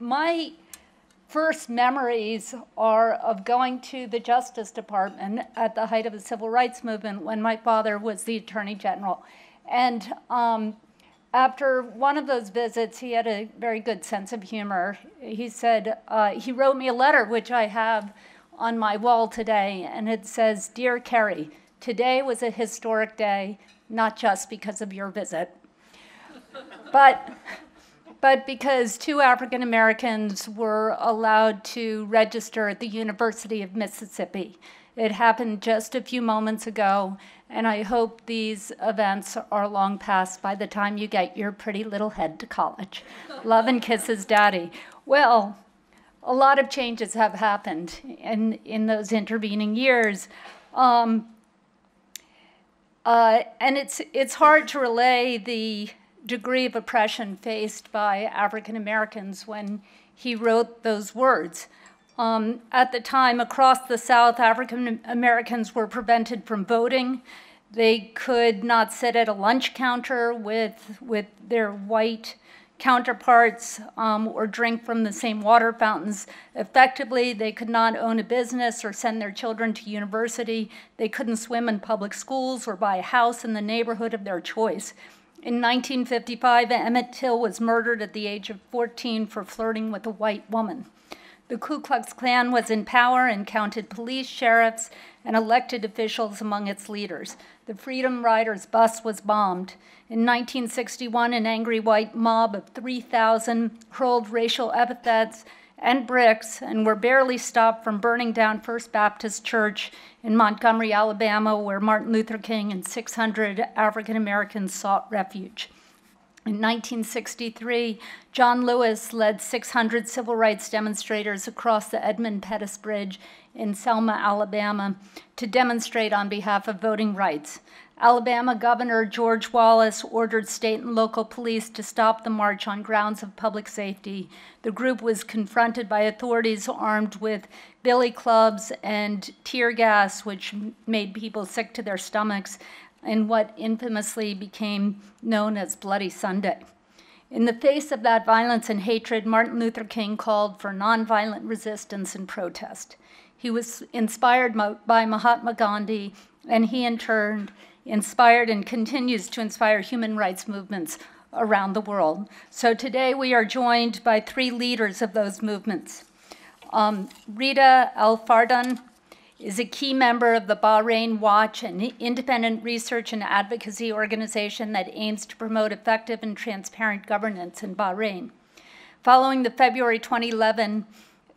my first memories are of going to the Justice Department at the height of the Civil Rights Movement when my father was the Attorney General. And um, after one of those visits, he had a very good sense of humor. He said, uh, he wrote me a letter, which I have on my wall today, and it says, Dear Kerry, today was a historic day, not just because of your visit, but, but because two African Americans were allowed to register at the University of Mississippi. It happened just a few moments ago, and I hope these events are long past by the time you get your pretty little head to college. Love and kisses, Daddy. Well, a lot of changes have happened in, in those intervening years. Um, uh, and it's, it's hard to relay the degree of oppression faced by African Americans when he wrote those words. Um, at the time, across the South, African Americans were prevented from voting. They could not sit at a lunch counter with, with their white counterparts um, or drink from the same water fountains. Effectively, they could not own a business or send their children to university. They couldn't swim in public schools or buy a house in the neighborhood of their choice. In 1955, Emmett Till was murdered at the age of 14 for flirting with a white woman. The Ku Klux Klan was in power and counted police, sheriffs, and elected officials among its leaders. The Freedom Riders bus was bombed. In 1961, an angry white mob of 3,000 hurled racial epithets and bricks and were barely stopped from burning down First Baptist Church in Montgomery, Alabama, where Martin Luther King and 600 African Americans sought refuge. In 1963, John Lewis led 600 civil rights demonstrators across the Edmund Pettus Bridge in Selma, Alabama, to demonstrate on behalf of voting rights. Alabama Governor George Wallace ordered state and local police to stop the march on grounds of public safety. The group was confronted by authorities armed with billy clubs and tear gas, which made people sick to their stomachs, in what infamously became known as Bloody Sunday. In the face of that violence and hatred, Martin Luther King called for nonviolent resistance and protest. He was inspired by Mahatma Gandhi, and he in turn inspired and continues to inspire human rights movements around the world. So today we are joined by three leaders of those movements. Um, Reda Al Fardan is a key member of the Bahrain Watch, an independent research and advocacy organization that aims to promote effective and transparent governance in Bahrain. Following the February 2011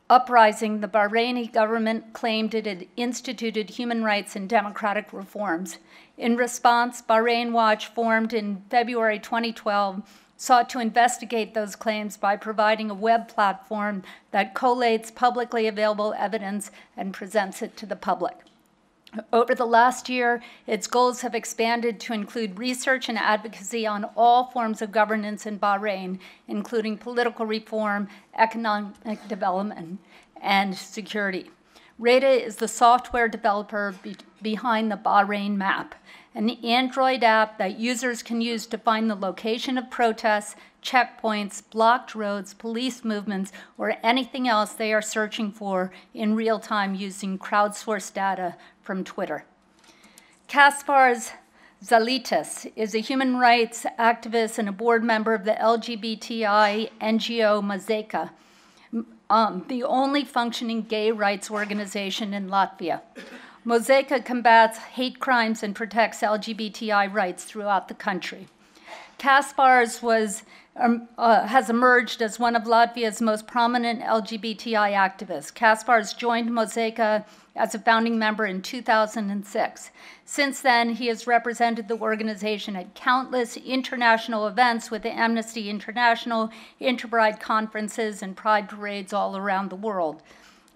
uprising, the Bahraini government claimed it had instituted human rights and democratic reforms. In response, Bahrain Watch formed in February 2012 sought to investigate those claims by providing a web platform that collates publicly available evidence and presents it to the public. Over the last year, its goals have expanded to include research and advocacy on all forms of governance in Bahrain, including political reform, economic development, and security. Reda is the software developer be behind the Bahrain map, an Android app that users can use to find the location of protests, checkpoints, blocked roads, police movements, or anything else they are searching for in real time using crowdsourced data from Twitter. Kaspars Zalitis is a human rights activist and a board member of the LGBTI NGO Mozaika, um, the only functioning gay rights organization in Latvia. Mozaika combats hate crimes and protects LGBTI rights throughout the country. Kaspars was, um, uh, has emerged as one of Latvia's most prominent LGBTI activists. Kaspars joined Mozaika as a founding member in 2006. Since then, he has represented the organization at countless international events with Amnesty International, Interpride conferences, and pride parades all around the world.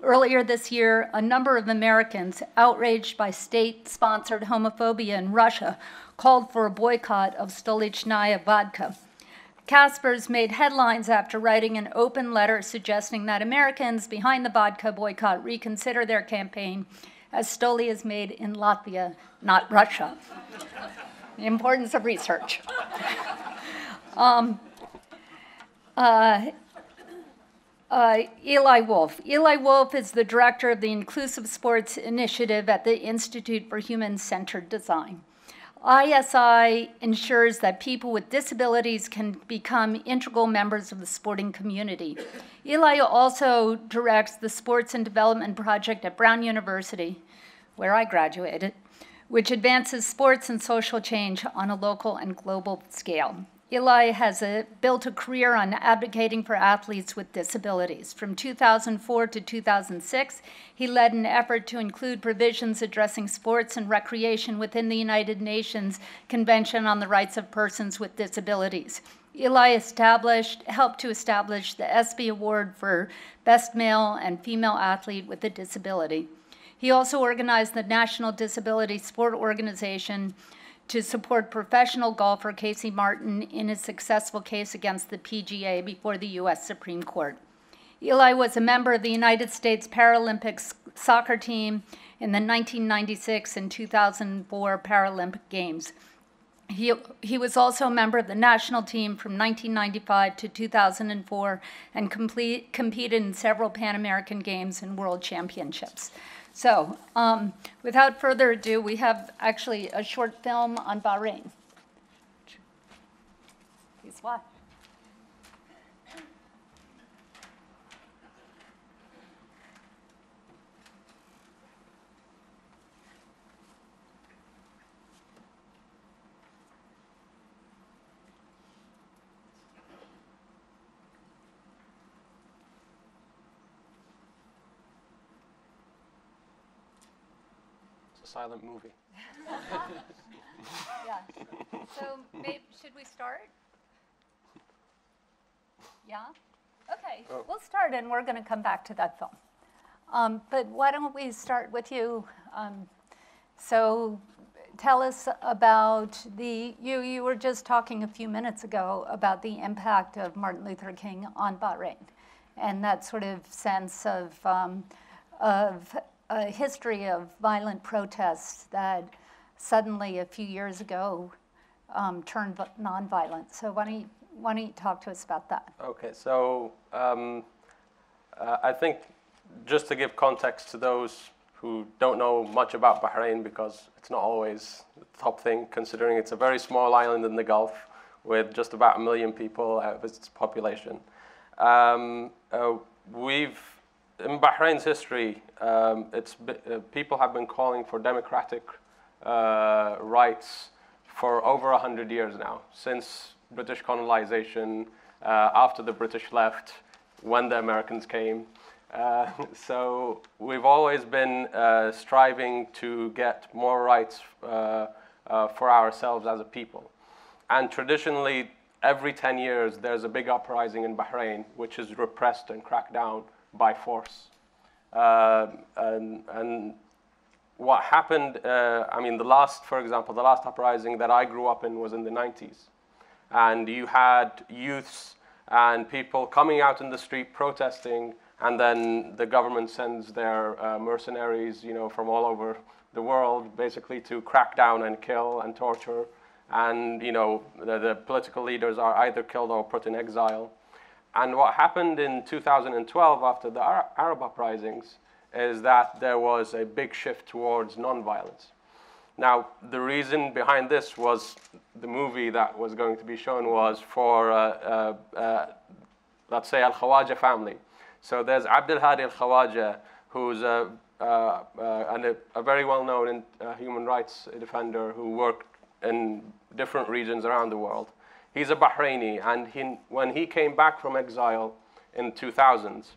Earlier this year, a number of Americans, outraged by state sponsored homophobia in Russia, called for a boycott of Stolichnaya vodka. Kaspars made headlines after writing an open letter suggesting that Americans behind the vodka boycott reconsider their campaign as Stoli is made in Latvia, not Russia. the importance of research. um, uh, uh, Eli Wolff. Eli Wolff is the director of the Inclusive Sports Initiative at the Institute for Human Centered Design. ISI ensures that people with disabilities can become integral members of the sporting community. Eli also directs the Sports and Development Project at Brown University, where I graduated, which advances sports and social change on a local and global scale. Eli has a, built a career on advocating for athletes with disabilities. From 2004 to 2006, he led an effort to include provisions addressing sports and recreation within the United Nations Convention on the Rights of Persons with Disabilities. Eli established, helped to establish the ESPY Award for Best Male and Female Athlete with a Disability. He also organized the National Disability Sport Organization to support professional golfer Casey Martin in his successful case against the PGA before the U.S. Supreme Court. Eli was a member of the United States Paralympic soccer team in the 1996 and 2004 Paralympic Games. He, he was also a member of the national team from 1995 to 2004 and complete, competed in several Pan American Games and World Championships. So, um, without further ado, we have actually a short film on Bahrain. Please watch. Silent movie. yeah. So maybe, should we start? Yeah? Okay, oh. we'll start and we're going to come back to that film. Um, but why don't we start with you? Um, so tell us about the, you, you were just talking a few minutes ago about the impact of Martin Luther King on Bahrain and that sort of sense of, um, of a history of violent protests that suddenly a few years ago um, turned nonviolent. So why don't, you, why don't you talk to us about that? Okay, so um, uh, I think just to give context to those who don't know much about Bahrain because it's not always the top thing considering it's a very small island in the Gulf with just about a million people out of its population. Um, uh, we've in Bahrain's history, um, it's, uh, people have been calling for democratic uh, rights for over 100 years now, since British colonization, uh, after the British left, when the Americans came. Uh, so we've always been uh, striving to get more rights uh, for ourselves as a people. And traditionally, every 10 years, there's a big uprising in Bahrain, which is repressed and cracked down by force. Uh, and, and, what happened, uh, I mean, the last, for example, the last uprising that I grew up in was in the 90s. And you had youths and people coming out in the street protesting, and then the government sends their uh, mercenaries, you know, from all over the world, basically to crack down and kill and torture. And, you know, the, the political leaders are either killed or put in exile. And what happened in 2012 after the Arab uprisings is that there was a big shift towards nonviolence. Now, the reason behind this was the movie that was going to be shown was for, uh, uh, uh, let's say, Al Khawaja family. So there's Abdul Hadi Al Khawaja, who's a, uh, uh, a, a very well known uh, human rights defender who worked in different regions around the world. He's a Bahraini, and he, when he came back from exile in 2000s,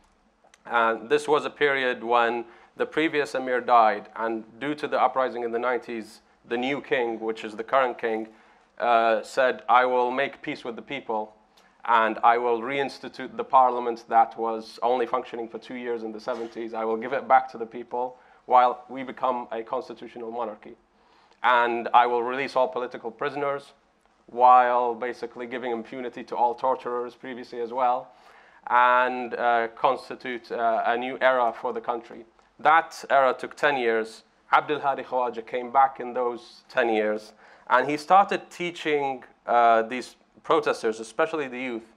and this was a period when the previous emir died, and due to the uprising in the 90s, the new king, which is the current king, uh, said, I will make peace with the people, and I will reinstitute the parliament that was only functioning for two years in the 70s. I will give it back to the people while we become a constitutional monarchy. And I will release all political prisoners while basically giving impunity to all torturers previously as well, and uh, constitute uh, a new era for the country. That era took 10 years. Abdul Hadi Khawaja came back in those 10 years, and he started teaching uh, these protesters, especially the youth,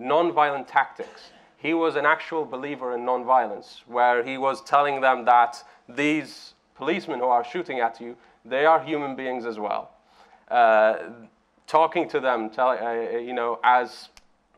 nonviolent tactics. he was an actual believer in nonviolence, where he was telling them that these policemen who are shooting at you, they are human beings as well. Uh, talking to them, tell, uh, you know, as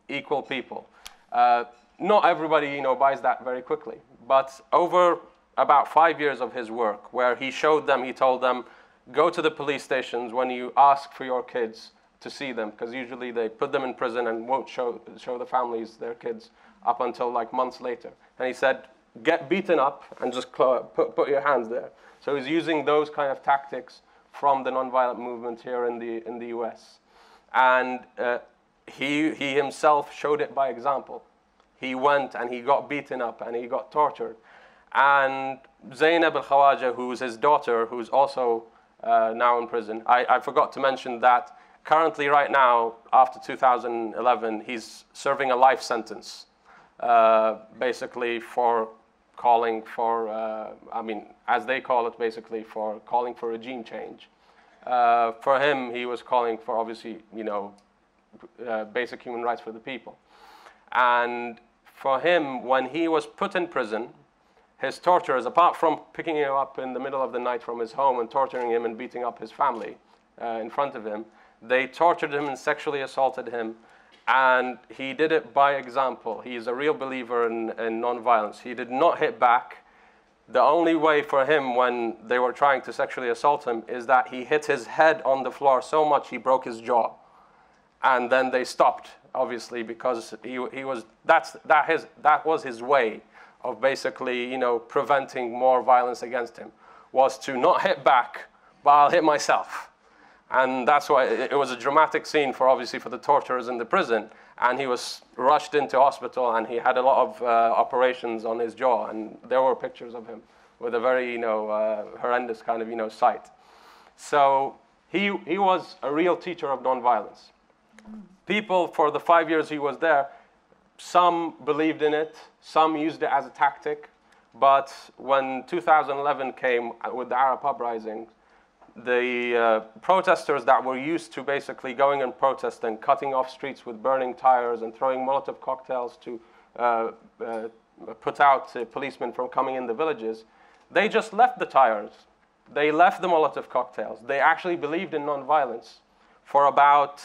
equal people. Uh, not everybody, you know, buys that very quickly, but over about five years of his work, where he showed them, he told them, go to the police stations when you ask for your kids to see them, because usually they put them in prison and won't show, show the families their kids up until like months later. And he said, get beaten up and just put, put your hands there. So he's using those kind of tactics from the nonviolent movement here in the, in the US. And uh, he, he himself showed it by example. He went and he got beaten up and he got tortured. And Zainab al Khawaja, who's his daughter, who's also uh, now in prison, I, I forgot to mention that currently, right now, after 2011, he's serving a life sentence uh, basically for calling for, uh, I mean, as they call it, basically for calling for regime change. Uh, for him, he was calling for obviously, you know, uh, basic human rights for the people. And for him, when he was put in prison, his torturers, apart from picking him up in the middle of the night from his home and torturing him and beating up his family uh, in front of him, they tortured him and sexually assaulted him and he did it by example. He is a real believer in, in nonviolence. He did not hit back. The only way for him when they were trying to sexually assault him is that he hit his head on the floor so much he broke his jaw. And then they stopped, obviously, because he, he was, that's, that, his, that was his way of basically, you know, preventing more violence against him, was to not hit back, but I'll hit myself. And that's why it was a dramatic scene for obviously for the torturers in the prison. And he was rushed into hospital and he had a lot of uh, operations on his jaw. And there were pictures of him with a very, you know, uh, horrendous kind of, you know, sight. So he, he was a real teacher of nonviolence. People, for the five years he was there, some believed in it, some used it as a tactic. But when 2011 came with the Arab uprising, the uh, protesters that were used to basically going and protesting, cutting off streets with burning tires and throwing Molotov cocktails to uh, uh, put out policemen from coming in the villages, they just left the tires. They left the Molotov cocktails. They actually believed in nonviolence for about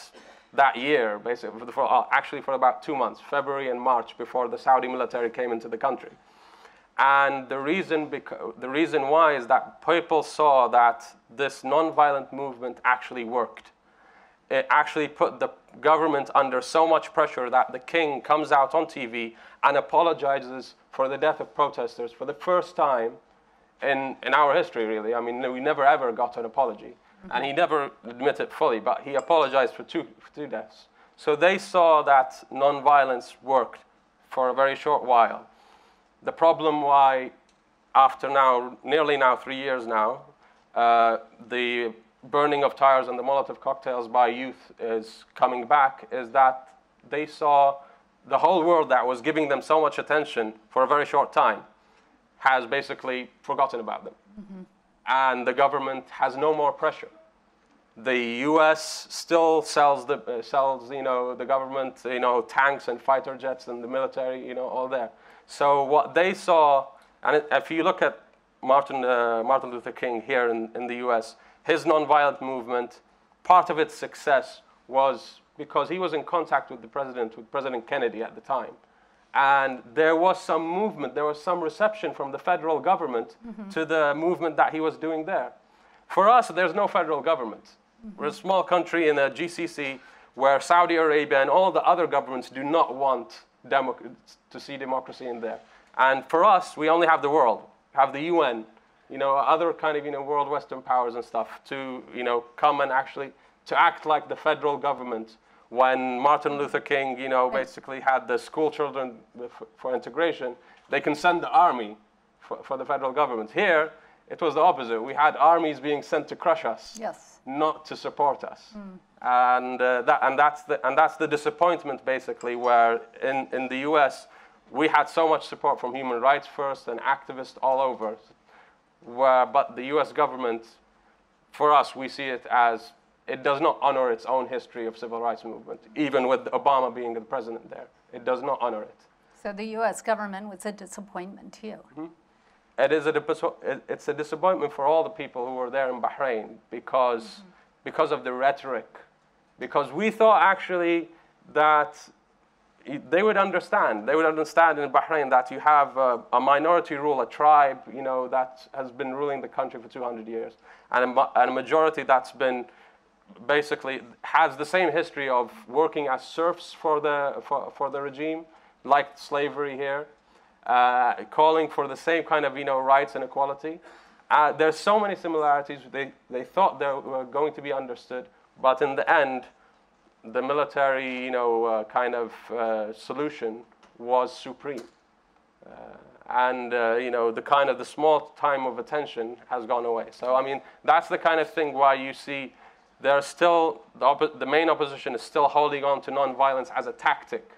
that year, basically, for, uh, actually for about two months, February and March, before the Saudi military came into the country. And the reason, the reason why is that people saw that this nonviolent movement actually worked. It actually put the government under so much pressure that the king comes out on TV and apologizes for the death of protesters for the first time in, in our history, really. I mean, we never ever got an apology. Mm-hmm. And he never admitted fully, but he apologized for two, for two deaths. So they saw that nonviolence worked for a very short while the problem why after now, nearly now three years now, the burning of tires and the Molotov cocktails by youth is coming back is that they saw the whole world that was giving them so much attention for a very short time has basically forgotten about them. Mm-hmm. And the government has no more pressure. The U.S. still sells the uh, sells you know the government you know tanks and fighter jets and the military you know all there. So what they saw, and if you look at Martin, uh, Martin Luther King here in, in the US, his nonviolent movement, part of its success was because he was in contact with the president, with President Kennedy at the time. And there was some movement, there was some reception from the federal government mm-hmm. to the movement that he was doing there. For us, there's no federal government. Mm-hmm. We're a small country in a GCC where Saudi Arabia and all the other governments do not want to see democracy in there. And for us, we only have the world, have the UN, you know, other kind of, you know, world Western powers and stuff to, you know, come and actually, to act like the federal government when Martin Luther King, you know, basically had the school children for integration, they can send the army for, for the federal government. Here, it was the opposite. We had armies being sent to crush us, yes. not to support us. Mm. And, uh, that, and, that's the, and that's the disappointment, basically, where in, in the US, we had so much support from Human Rights First and activists all over. Where, but the US government, for us, we see it as it does not honor its own history of civil rights movement, even with Obama being the president there. It does not honor it. So the U.S. government was a disappointment to you. Mm-hmm. It is a it's a disappointment for all the people who were there in Bahrain because mm-hmm. because of the rhetoric, because we thought actually that they would understand. They would understand in Bahrain that you have a, a, minority rule, a tribe, you know, that has been ruling the country for 200 years, and a, and a majority that's been basically has the same history of working as serfs for the for, for the regime, like slavery here, uh, calling for the same kind of you know rights and equality. Uh, there's so many similarities. They they thought they were going to be understood, but in the end the military, you know, uh, kind of uh, solution was supreme. Uh, and, uh, you know, the kind of the small time of attention has gone away. So, I mean, that's the kind of thing why you see there's still, the, the main opposition is still holding on to nonviolence as a tactic.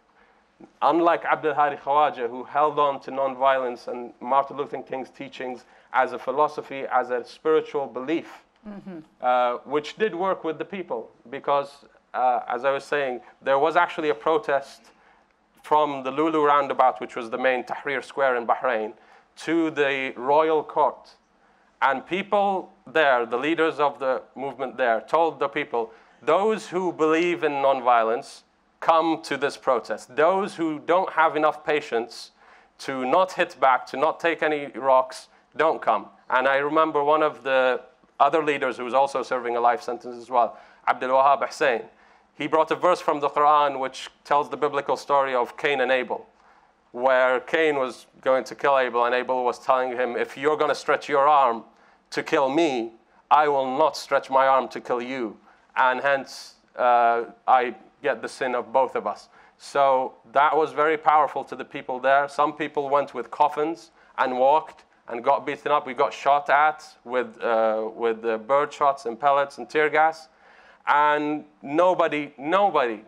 Unlike Abdul Hadi Khawaja, who held on to nonviolence and Martin Luther King's teachings as a philosophy, as a spiritual belief, mm-hmm. uh, which did work with the people because uh, as I was saying, there was actually a protest from the Lulu roundabout, which was the main Tahrir Square in Bahrain, to the royal court. And people there, the leaders of the movement there, told the people, those who believe in nonviolence, come to this protest. Those who don't have enough patience to not hit back, to not take any rocks, don't come. And I remember one of the other leaders who was also serving a life sentence as well, Abdul Wahab Hussein he brought a verse from the Quran which tells the biblical story of Cain and Abel, where Cain was going to kill Abel, and Abel was telling him, If you're going to stretch your arm to kill me, I will not stretch my arm to kill you. And hence, uh, I get the sin of both of us. So that was very powerful to the people there. Some people went with coffins and walked and got beaten up. We got shot at with, uh, with uh, bird shots and pellets and tear gas and nobody, nobody,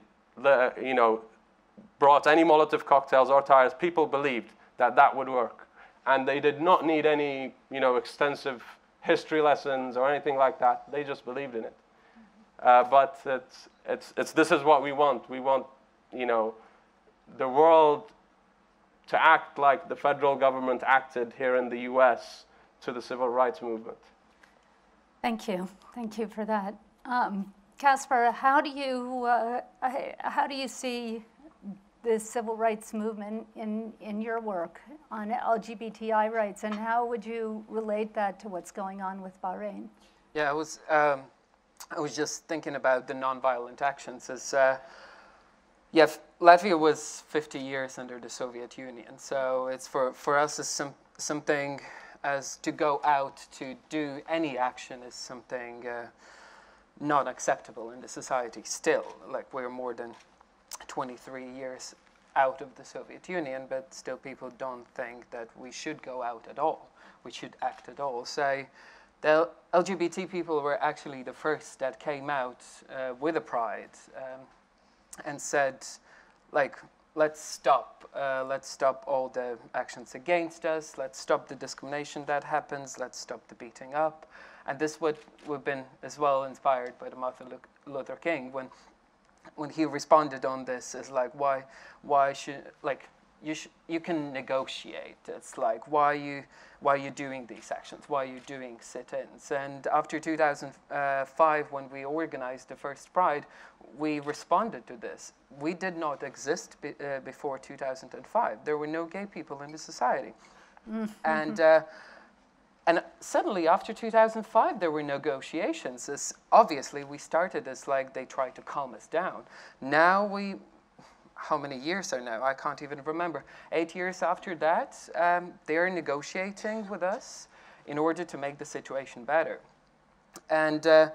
you know, brought any Molotov cocktails or tires. People believed that that would work, and they did not need any, you know, extensive history lessons or anything like that. They just believed in it. Uh, but it's, it's, it's, this is what we want. We want, you know, the world to act like the federal government acted here in the U.S. to the civil rights movement. Thank you. Thank you for that. Um, Caspar, how do you uh, how do you see the civil rights movement in in your work on LGBTI rights, and how would you relate that to what's going on with Bahrain? Yeah, I was um, I was just thinking about the nonviolent actions as. Uh, yeah, Latvia was 50 years under the Soviet Union, so it's for, for us as some, something as to go out to do any action is something uh, not acceptable in the society still. Like we're more than 23 years out of the Soviet Union, but still people don't think that we should go out at all. We should act at all. So the LGBT people were actually the first that came out uh, with a pride um, and said, like, let's stop. Uh, let's stop all the actions against us. Let's stop the discrimination that happens. Let's stop the beating up. And this would have been as well inspired by the Martin Luther King when when he responded on this is like why why should like you sh- you can negotiate. It's like why you why are you doing these actions? Why are you doing sit-ins? And after 2005 when we organized the first pride we responded to this. We did not exist be- uh, before 2005 there were no gay people in the society. Mm-hmm. and uh, and suddenly, after 2005, there were negotiations. As obviously, we started as like they tried to calm us down. Now we, how many years are now? I can't even remember. Eight years after that, um, they are negotiating with us in order to make the situation better. And uh,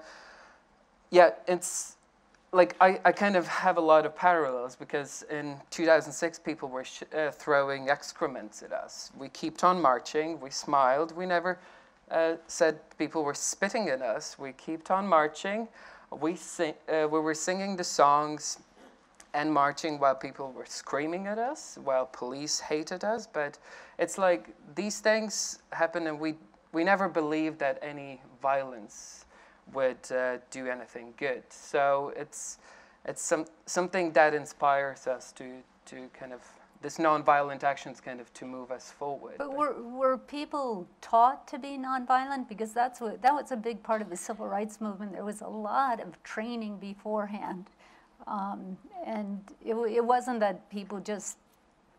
yeah, it's like I, I kind of have a lot of parallels because in 2006 people were uh, throwing excrements at us. We kept on marching. We smiled. We never uh, said people were spitting at us. We kept on marching. We sing, uh, we were singing the songs and marching while people were screaming at us, while police hated us. But it's like these things happen, and we we never believed that any violence would uh, do anything good. So it's it's some something that inspires us to to kind of this nonviolent actions kind of to move us forward. But were, were people taught to be nonviolent? Because that's what, that was a big part of the civil rights movement. There was a lot of training beforehand. Um, and it, it wasn't that people just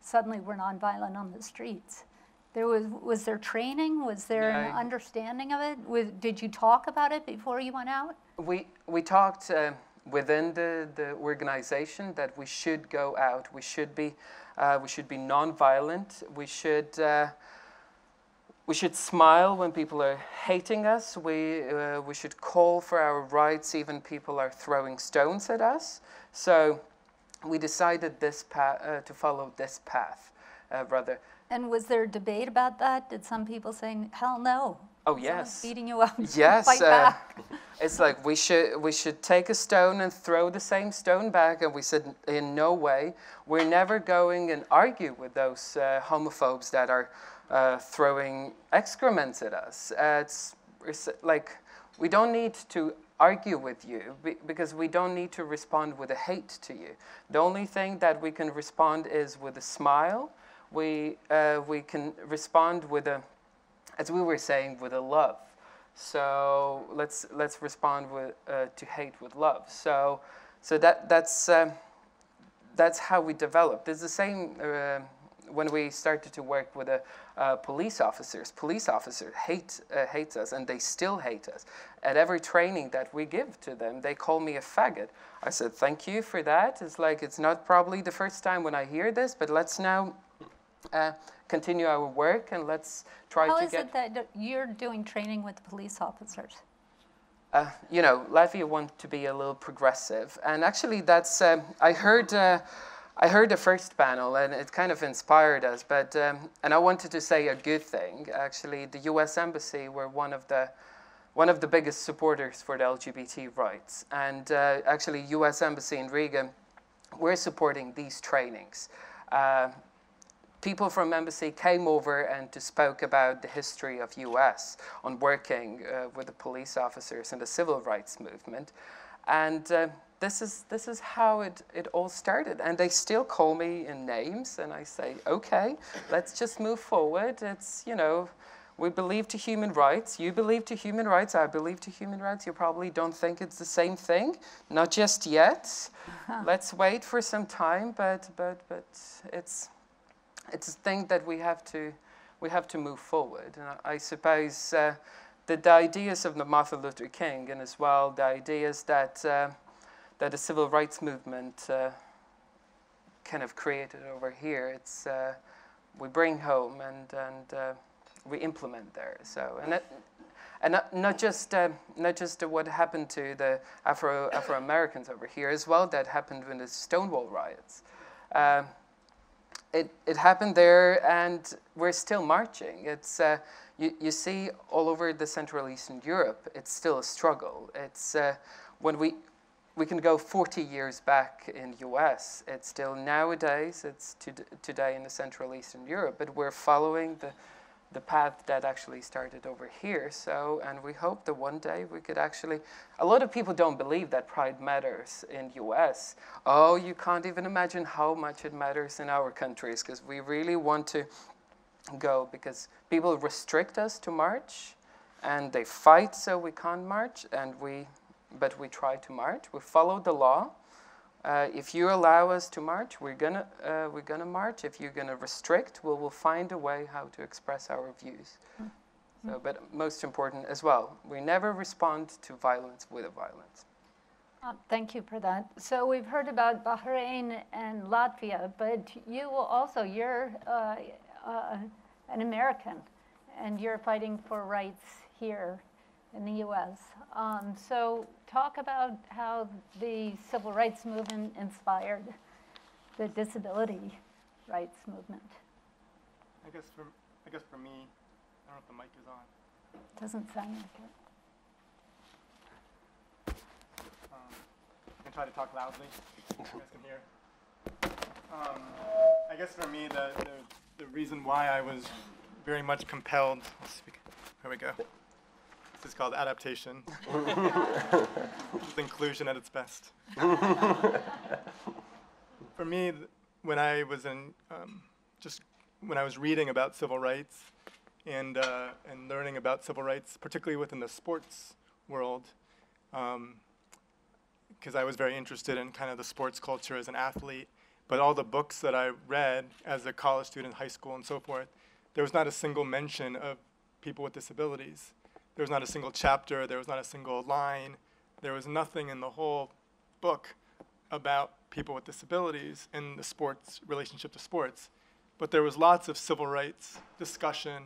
suddenly were nonviolent on the streets. There was, was there training? Was there an Yeah. understanding of it? Was, did you talk about it before you went out? We, we talked uh, within the, the organization that we should go out, we should be, uh, we should be nonviolent, we should, uh, we should smile when people are hating us, we, uh, we should call for our rights even people are throwing stones at us. So we decided this pa- uh, to follow this path uh, rather. And was there debate about that? Did some people say, hell no? Oh, yes. Beating you up. Yes, Fight uh, back. It's like we should we should take a stone and throw the same stone back, and we said in no way. We're never going and argue with those uh, homophobes that are uh, throwing excrements at us. Uh, it's, it's like we don't need to argue with you because we don't need to respond with a hate to you. The only thing that we can respond is with a smile. We uh, we can respond with a as we were saying, with a love. So let's let's respond with uh, to hate with love. So so that that's um, that's how we developed. It's the same uh, when we started to work with the uh, police officers. Police officers hate uh, hates us, and they still hate us. At every training that we give to them, they call me a faggot. I said, "Thank you for that." It's like it's not probably the first time when I hear this, but let's now uh, continue our work and let's try How to is get. it that you're doing training with police officers? uh, you know, Latvia want to be a little progressive, and actually, that's um, I heard. Uh, I heard the first panel, and it kind of inspired us. But um, and I wanted to say a good thing. Actually, the U.S. embassy were one of the one of the biggest supporters for the LGBT rights, and uh, actually, U.S. embassy in Riga, we're supporting these trainings. Uh, people from embassy came over and to spoke about the history of us on working uh, with the police officers and the civil rights movement. And uh, this is this is how it, it all started. And they still call me in names and i say okay let's just move forward. It's you know we believe to human rights. You believe to human rights. I believe to human rights. You probably don't think it's the same thing. Not just yet. Let's wait for some time but but but it's it's a thing that we have to we have to move forward. And I, I suppose uh, the, the ideas of the Martin Luther King and as well the ideas that uh, that the civil rights movement uh, kind of created over here. It's uh, we bring home and and uh, we implement there. So and. It, and not, just uh, not just what happened to the Afro Afro Americans over here as well. That happened when the Stonewall riots. Um, it, it happened there, and we're still marching. It's uh, you, you see all over the Central Eastern Europe. It's still a struggle. It's uh, when we we can go 40 years back in U.S. It's still nowadays. It's to, today in the Central Eastern Europe, but we're following the the path that actually started over here. So, and we hope that one day we could actually. A lot of people don't believe that pride matters in U.S. Oh, you can't even imagine how much it matters in our countries because we really want to go because people restrict us to march, and they fight so we can't march, and we, but we try to march. We follow the law. Uh, if you allow us to march, we're gonna uh, we're gonna march. If you're gonna restrict, we'll we'll find a way how to express our views. So, but most important as well, we never respond to violence with a violence. Uh, Thank you for that. So we've heard about Bahrain and Latvia, but you also, you're uh, uh, an American, and you're fighting for rights here in the U.S. Um, So talk about how the civil rights movement inspired the disability rights movement. I guess for I guess for me, I don't know if the mic is on. Doesn't sound like it. Um, I can try to talk loudly. so you guys can hear. Um, I guess for me, the, the the reason why I was very much compelled. Here we go. This is called adaptation. it's inclusion at its best. for me, when I was in um, just when I was reading about civil rights and uh, and learning about civil rights, particularly within the sports world, because I was very interested in kind of the sports culture as an athlete. But all the books that I read as a college student, high school, and so forth, there was not a single mention of people with disabilities. There was not a single chapter. There was not a single line. There was nothing in the whole book about people with disabilities and the sports relationship to sports. But there was lots of civil rights discussion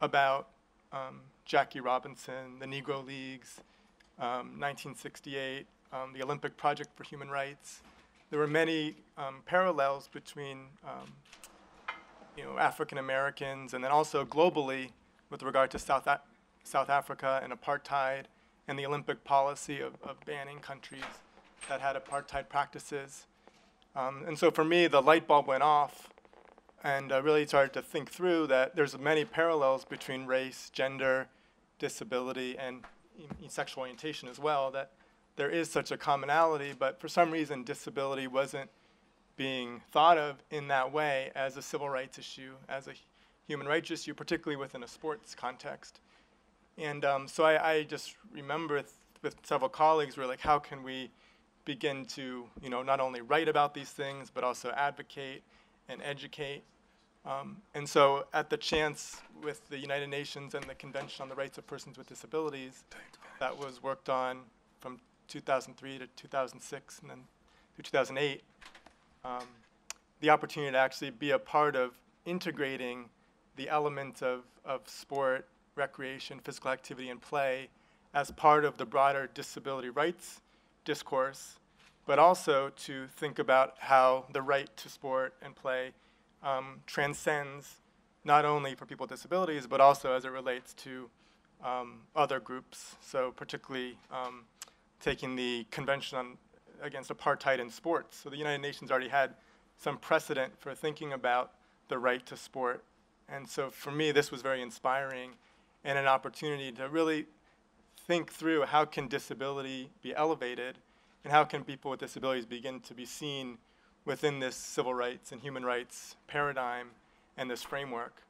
about um, Jackie Robinson, the Negro Leagues, um, 1968, um, the Olympic Project for Human Rights. There were many um, parallels between um, you know, African Americans and then also globally with regard to South, South Africa and apartheid and the Olympic policy of, of banning countries that had apartheid practices. Um, and so for me, the light bulb went off and I really started to think through that there's many parallels between race, gender, disability, and sexual orientation as well, that there is such a commonality, but for some reason, disability wasn't being thought of in that way as a civil rights issue, as a human rights issue, particularly within a sports context. And um, so I, I just remember th- with several colleagues, we're like, how can we begin to, you know, not only write about these things, but also advocate and educate. Um, and so, at the chance with the United Nations and the Convention on the Rights of Persons with Disabilities, that was worked on from 2003 to 2006 and then through 2008, um, the opportunity to actually be a part of integrating the element of, of sport, recreation, physical activity, and play as part of the broader disability rights discourse, but also to think about how the right to sport and play um, transcends not only for people with disabilities, but also as it relates to um, other groups. So, particularly um, taking the Convention on, Against Apartheid in Sports. So, the United Nations already had some precedent for thinking about the right to sport. And so, for me, this was very inspiring and an opportunity to really think through how can disability be elevated and how can people with disabilities begin to be seen within this civil rights and human rights paradigm and this framework.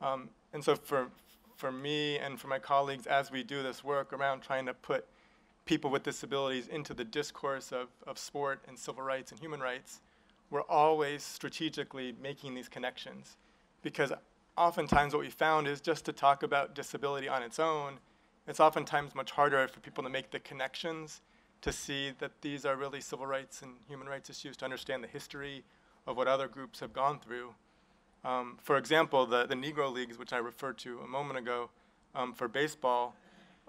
Um, and so for, for me and for my colleagues, as we do this work around trying to put people with disabilities into the discourse of, of sport and civil rights and human rights, we're always strategically making these connections. Because oftentimes what we found is just to talk about disability on its own, it's oftentimes much harder for people to make the connections to see that these are really civil rights and human rights issues, to understand the history of what other groups have gone through. Um, for example, the, the Negro Leagues, which I referred to a moment ago, um, for baseball,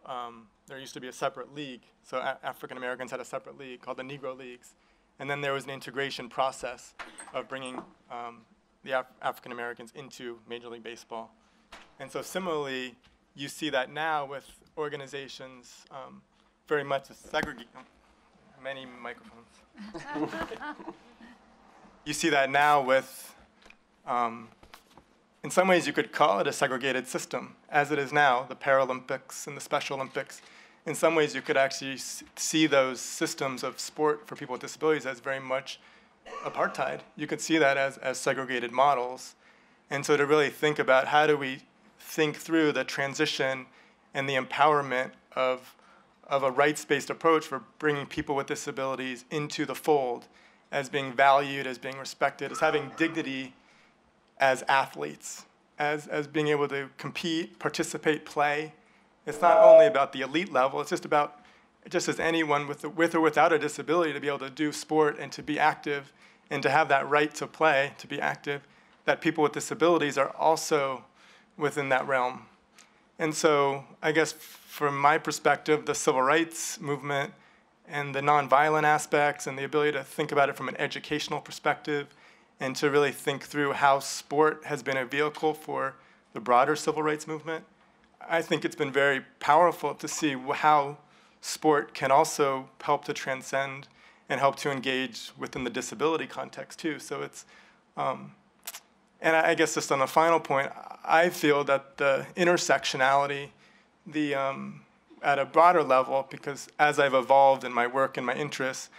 um, there used to be a separate league. So African Americans had a separate league called the Negro Leagues. And then there was an integration process of bringing um, the Af- African Americans into Major League Baseball. And so similarly, you see that now with organizations um, very much segregate many microphones. you see that now with, um, in some ways, you could call it a segregated system, as it is now, the Paralympics and the Special Olympics. In some ways, you could actually see those systems of sport for people with disabilities as very much apartheid. You could see that as, as segregated models. And so to really think about how do we think through the transition and the empowerment of, of a rights-based approach for bringing people with disabilities into the fold as being valued, as being respected, as having dignity as athletes, as, as being able to compete, participate, play. It's not only about the elite level, it's just about just as anyone with, with or without a disability to be able to do sport and to be active and to have that right to play, to be active, that people with disabilities are also within that realm. And so, I guess from my perspective, the civil rights movement and the nonviolent aspects and the ability to think about it from an educational perspective and to really think through how sport has been a vehicle for the broader civil rights movement. I think it's been very powerful to see how sport can also help to transcend and help to engage within the disability context too. So it's, um, and I guess just on a final point, I feel that the intersectionality, the um, at a broader level, because as I've evolved in my work and my interests,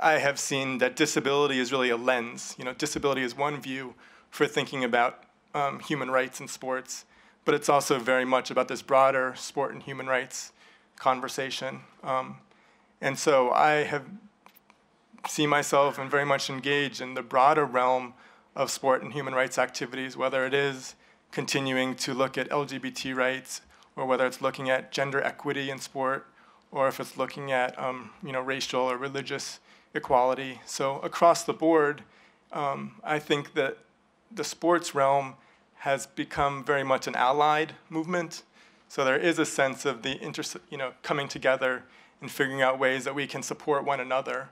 I have seen that disability is really a lens. You know, disability is one view for thinking about um, human rights in sports, but it's also very much about this broader sport and human rights conversation. Um, and so I have seen myself and very much engaged in the broader realm of sport and human rights activities, whether it is continuing to look at LGBT rights or whether it's looking at gender equity in sport or if it's looking at um, you know, racial or religious equality. So across the board, um, I think that the sports realm has become very much an allied movement. So there is a sense of the inter- you know, coming together and figuring out ways that we can support one another.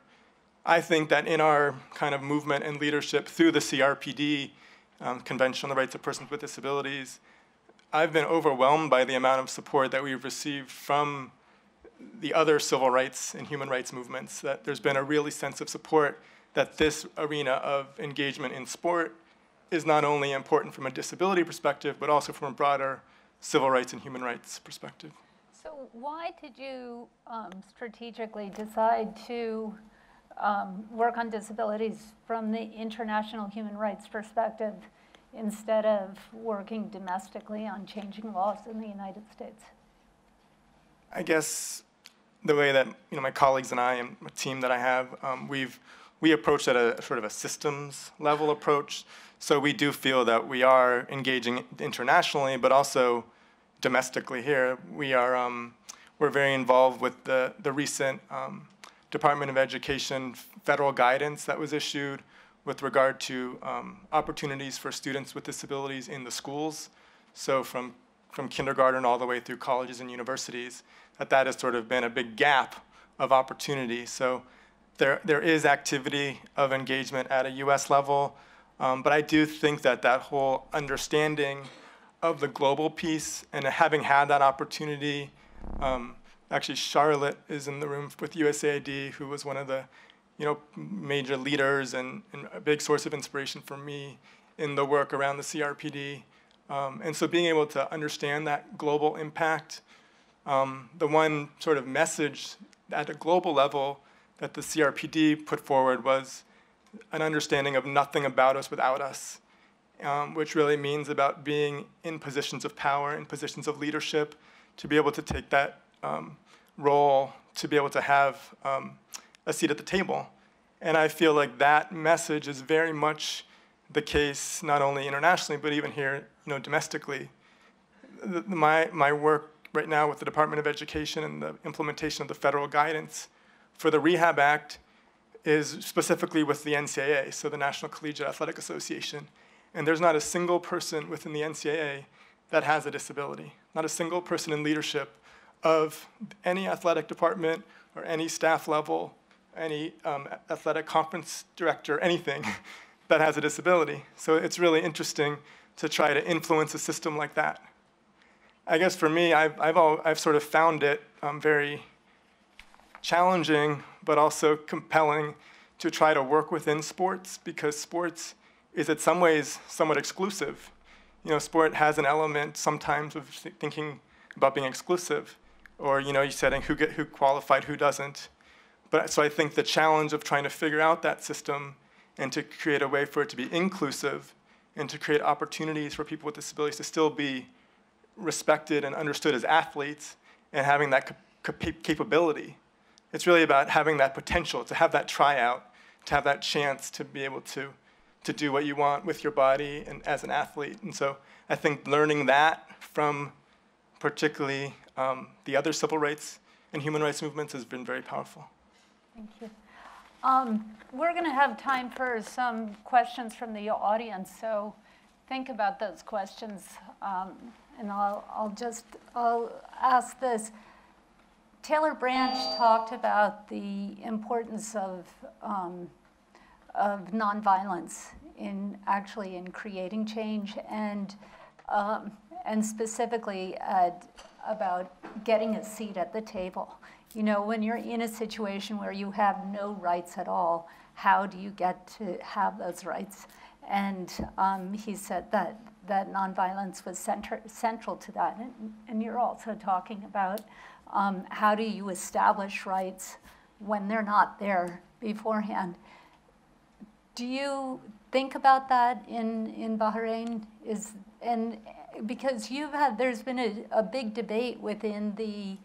I think that in our kind of movement and leadership through the CRPD, um, Convention on the Rights of Persons with Disabilities, I've been overwhelmed by the amount of support that we've received from the other civil rights and human rights movements, that there's been a really sense of support that this arena of engagement in sport is not only important from a disability perspective, but also from a broader civil rights and human rights perspective. So why did you um, strategically decide to um, work on disabilities from the international human rights perspective instead of working domestically on changing laws in the United States? I guess the way that you know my colleagues and I and a team that I have, um, we've we approach at a sort of a systems level approach. So we do feel that we are engaging internationally, but also domestically here. We are um, we're very involved with the the recent um, Department of Education federal guidance that was issued with regard to um, opportunities for students with disabilities in the schools. So from from kindergarten all the way through colleges and universities, that that has sort of been a big gap of opportunity. So there, there is activity of engagement at a US level, um, but I do think that that whole understanding of the global piece and having had that opportunity, um, actually Charlotte is in the room with USAID, who was one of the you know, major leaders and, and a big source of inspiration for me in the work around the CRPD. Um, and so being able to understand that global impact, um, the one sort of message at a global level that the CRPD put forward was an understanding of nothing about us without us, um, which really means about being in positions of power, in positions of leadership, to be able to take that um, role, to be able to have um, a seat at the table. And I feel like that message is very much the case not only internationally but even here, you know, domestically. The, my my work right now with the Department of Education and the implementation of the federal guidance for the Rehab Act is specifically with the NCAA, so the National Collegiate Athletic Association. And there's not a single person within the NCAA that has a disability, not a single person in leadership of any athletic department or any staff level, any um, athletic conference director, anything that has a disability. So it's really interesting to try to influence a system like that. I guess for me, I've, I've, all, I've sort of found it um, very challenging, but also compelling to try to work within sports because sports is in some ways somewhat exclusive. You know, sport has an element sometimes of thinking about being exclusive, or you know, you setting who get who qualified, who doesn't. But so I think the challenge of trying to figure out that system and to create a way for it to be inclusive and to create opportunities for people with disabilities to still be respected and understood as athletes and having that cap- capability. It's really about having that potential, to have that tryout, to have that chance to be able to, to do what you want with your body and as an athlete. And so I think learning that from particularly um, the other civil rights and human rights movements has been very powerful. Thank you. Um, we're going to have time for some questions from the audience, so think about those questions. Um, and I'll, I'll just I'll ask this. Taylor Branch talked about the importance of, um, of nonviolence in actually in creating change and, um, and specifically at, about getting a seat at the table. You know, when you're in a situation where you have no rights at all, how do you get to have those rights? And um, he said that that nonviolence was center, central to that. And, and, you're also talking about um, how do you establish rights when they're not there beforehand. Do you think about that in, in Bahrain? Is, and because you've had, there's been a, a big debate within the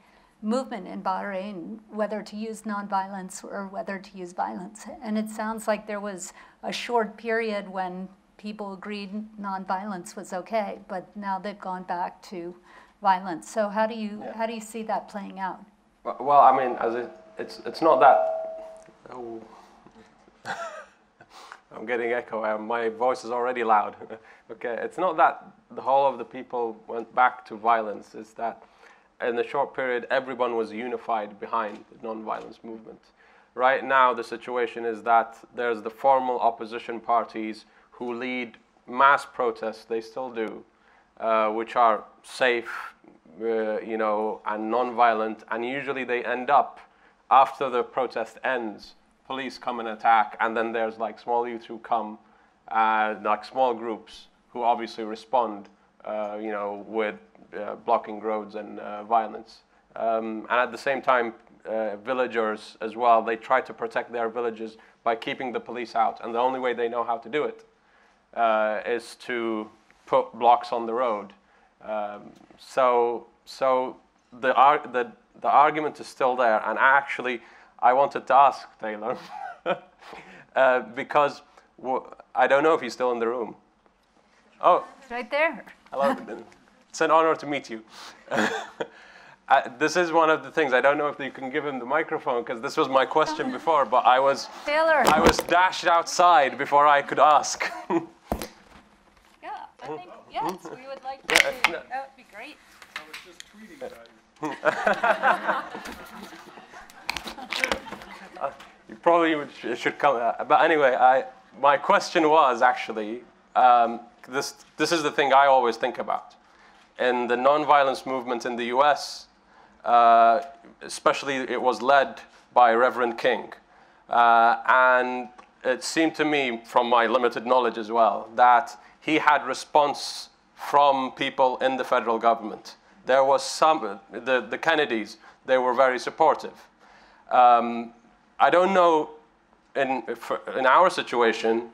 movement in Bahrain whether to use nonviolence or whether to use violence. And it sounds like there was a short period when people agreed nonviolence was okay, but now they've gone back to violence. So how do you Yeah. how do you see that playing out? Well- I mean, as it, it's it's not that. Oh. I'm getting echo. uh, My voice is already loud. okay, it's not that the whole of the people went back to violence. It's that in a short period, everyone was unified behind the non-violence movement. Right now, the situation is that there's the formal opposition parties who lead mass protests. They still do, uh, which are safe, uh, you know, and non-violent, and usually they end up after the protest ends. Police come and attack, and then there's like small youth who come, uh, like small groups who obviously respond, uh, you know, with uh, blocking roads and uh, violence. Um, and at the same time, uh, villagers as well, they try to protect their villages by keeping the police out, and the only way they know how to do it uh, is to put blocks on the road. Um, so, so the, the, the argument is still there. And actually, I wanted to ask Taylor, uh, because w- I don't know if he's still in the room. Oh, Right there. hello. it's an honor to meet you. Uh, this is one of the things. I don't know if you can give him the microphone because this was my question before, but I was Taylor. I was dashed outside before I could ask. Yeah, I think, yes, we would like Yeah, to, no. that would be great. I was just tweeting about you probably would, sh- should come. Uh, but anyway, I, my question was actually um, this. This is the thing I always think about. In the nonviolence movement in the U.S., uh, especially, it was led by Reverend King, uh, and it seemed to me, from my limited knowledge as well, that he had response from people in the federal government. There was some the, the Kennedys. They were very supportive. Um, I don't know in, in our situation,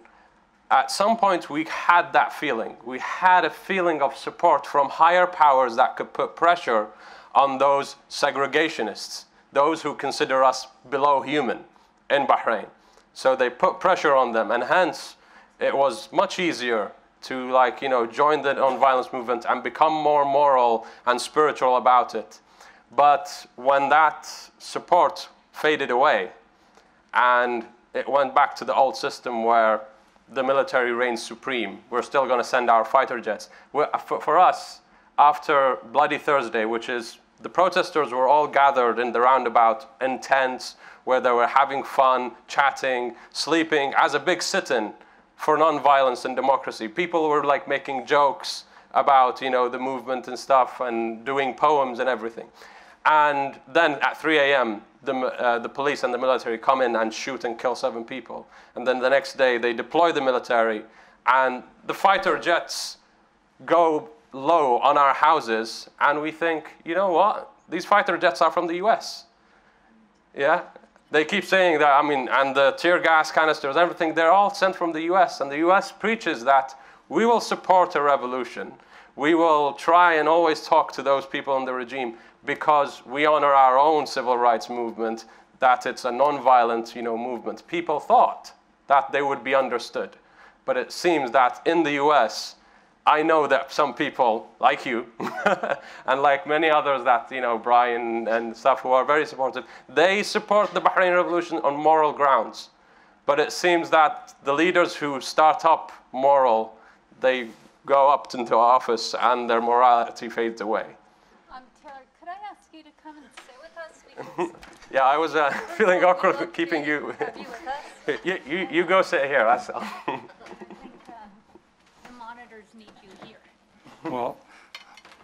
at some point we had that feeling. We had a feeling of support from higher powers that could put pressure on those segregationists, those who consider us below human in Bahrain. So they put pressure on them, and hence it was much easier to like you know join the nonviolence movement and become more moral and spiritual about it. But when that support faded away, and it went back to the old system where the military reigns supreme. We're still going to send our fighter jets. For, for us, after Bloody Thursday, which is the protesters were all gathered in the roundabout in tents where they were having fun, chatting, sleeping as a big sit-in for nonviolence and democracy. People were like making jokes about you know the movement and stuff and doing poems and everything. And then at 3 a.m., the, uh, the police and the military come in and shoot and kill seven people. And then the next day, they deploy the military, and the fighter jets go low on our houses, and we think, you know what? These fighter jets are from the US. Yeah? They keep saying that, I mean, and the tear gas canisters, everything, they're all sent from the US. And the US preaches that we will support a revolution. We will try and always talk to those people in the regime because we honor our own civil rights movement, that it's a nonviolent you know, movement. People thought that they would be understood. But it seems that in the US, I know that some people like you and like many others that, you know, Brian and stuff who are very supportive, they support the Bahrain Revolution on moral grounds. But it seems that the leaders who start up moral, they go up into office and their morality fades away. Um, Taylor, could I ask you to come and sit with us? Because Yeah, I was uh, feeling awkward love keeping you. Have you with us? you, you. You go sit here. That's all. I think um, the monitors need you here. Well,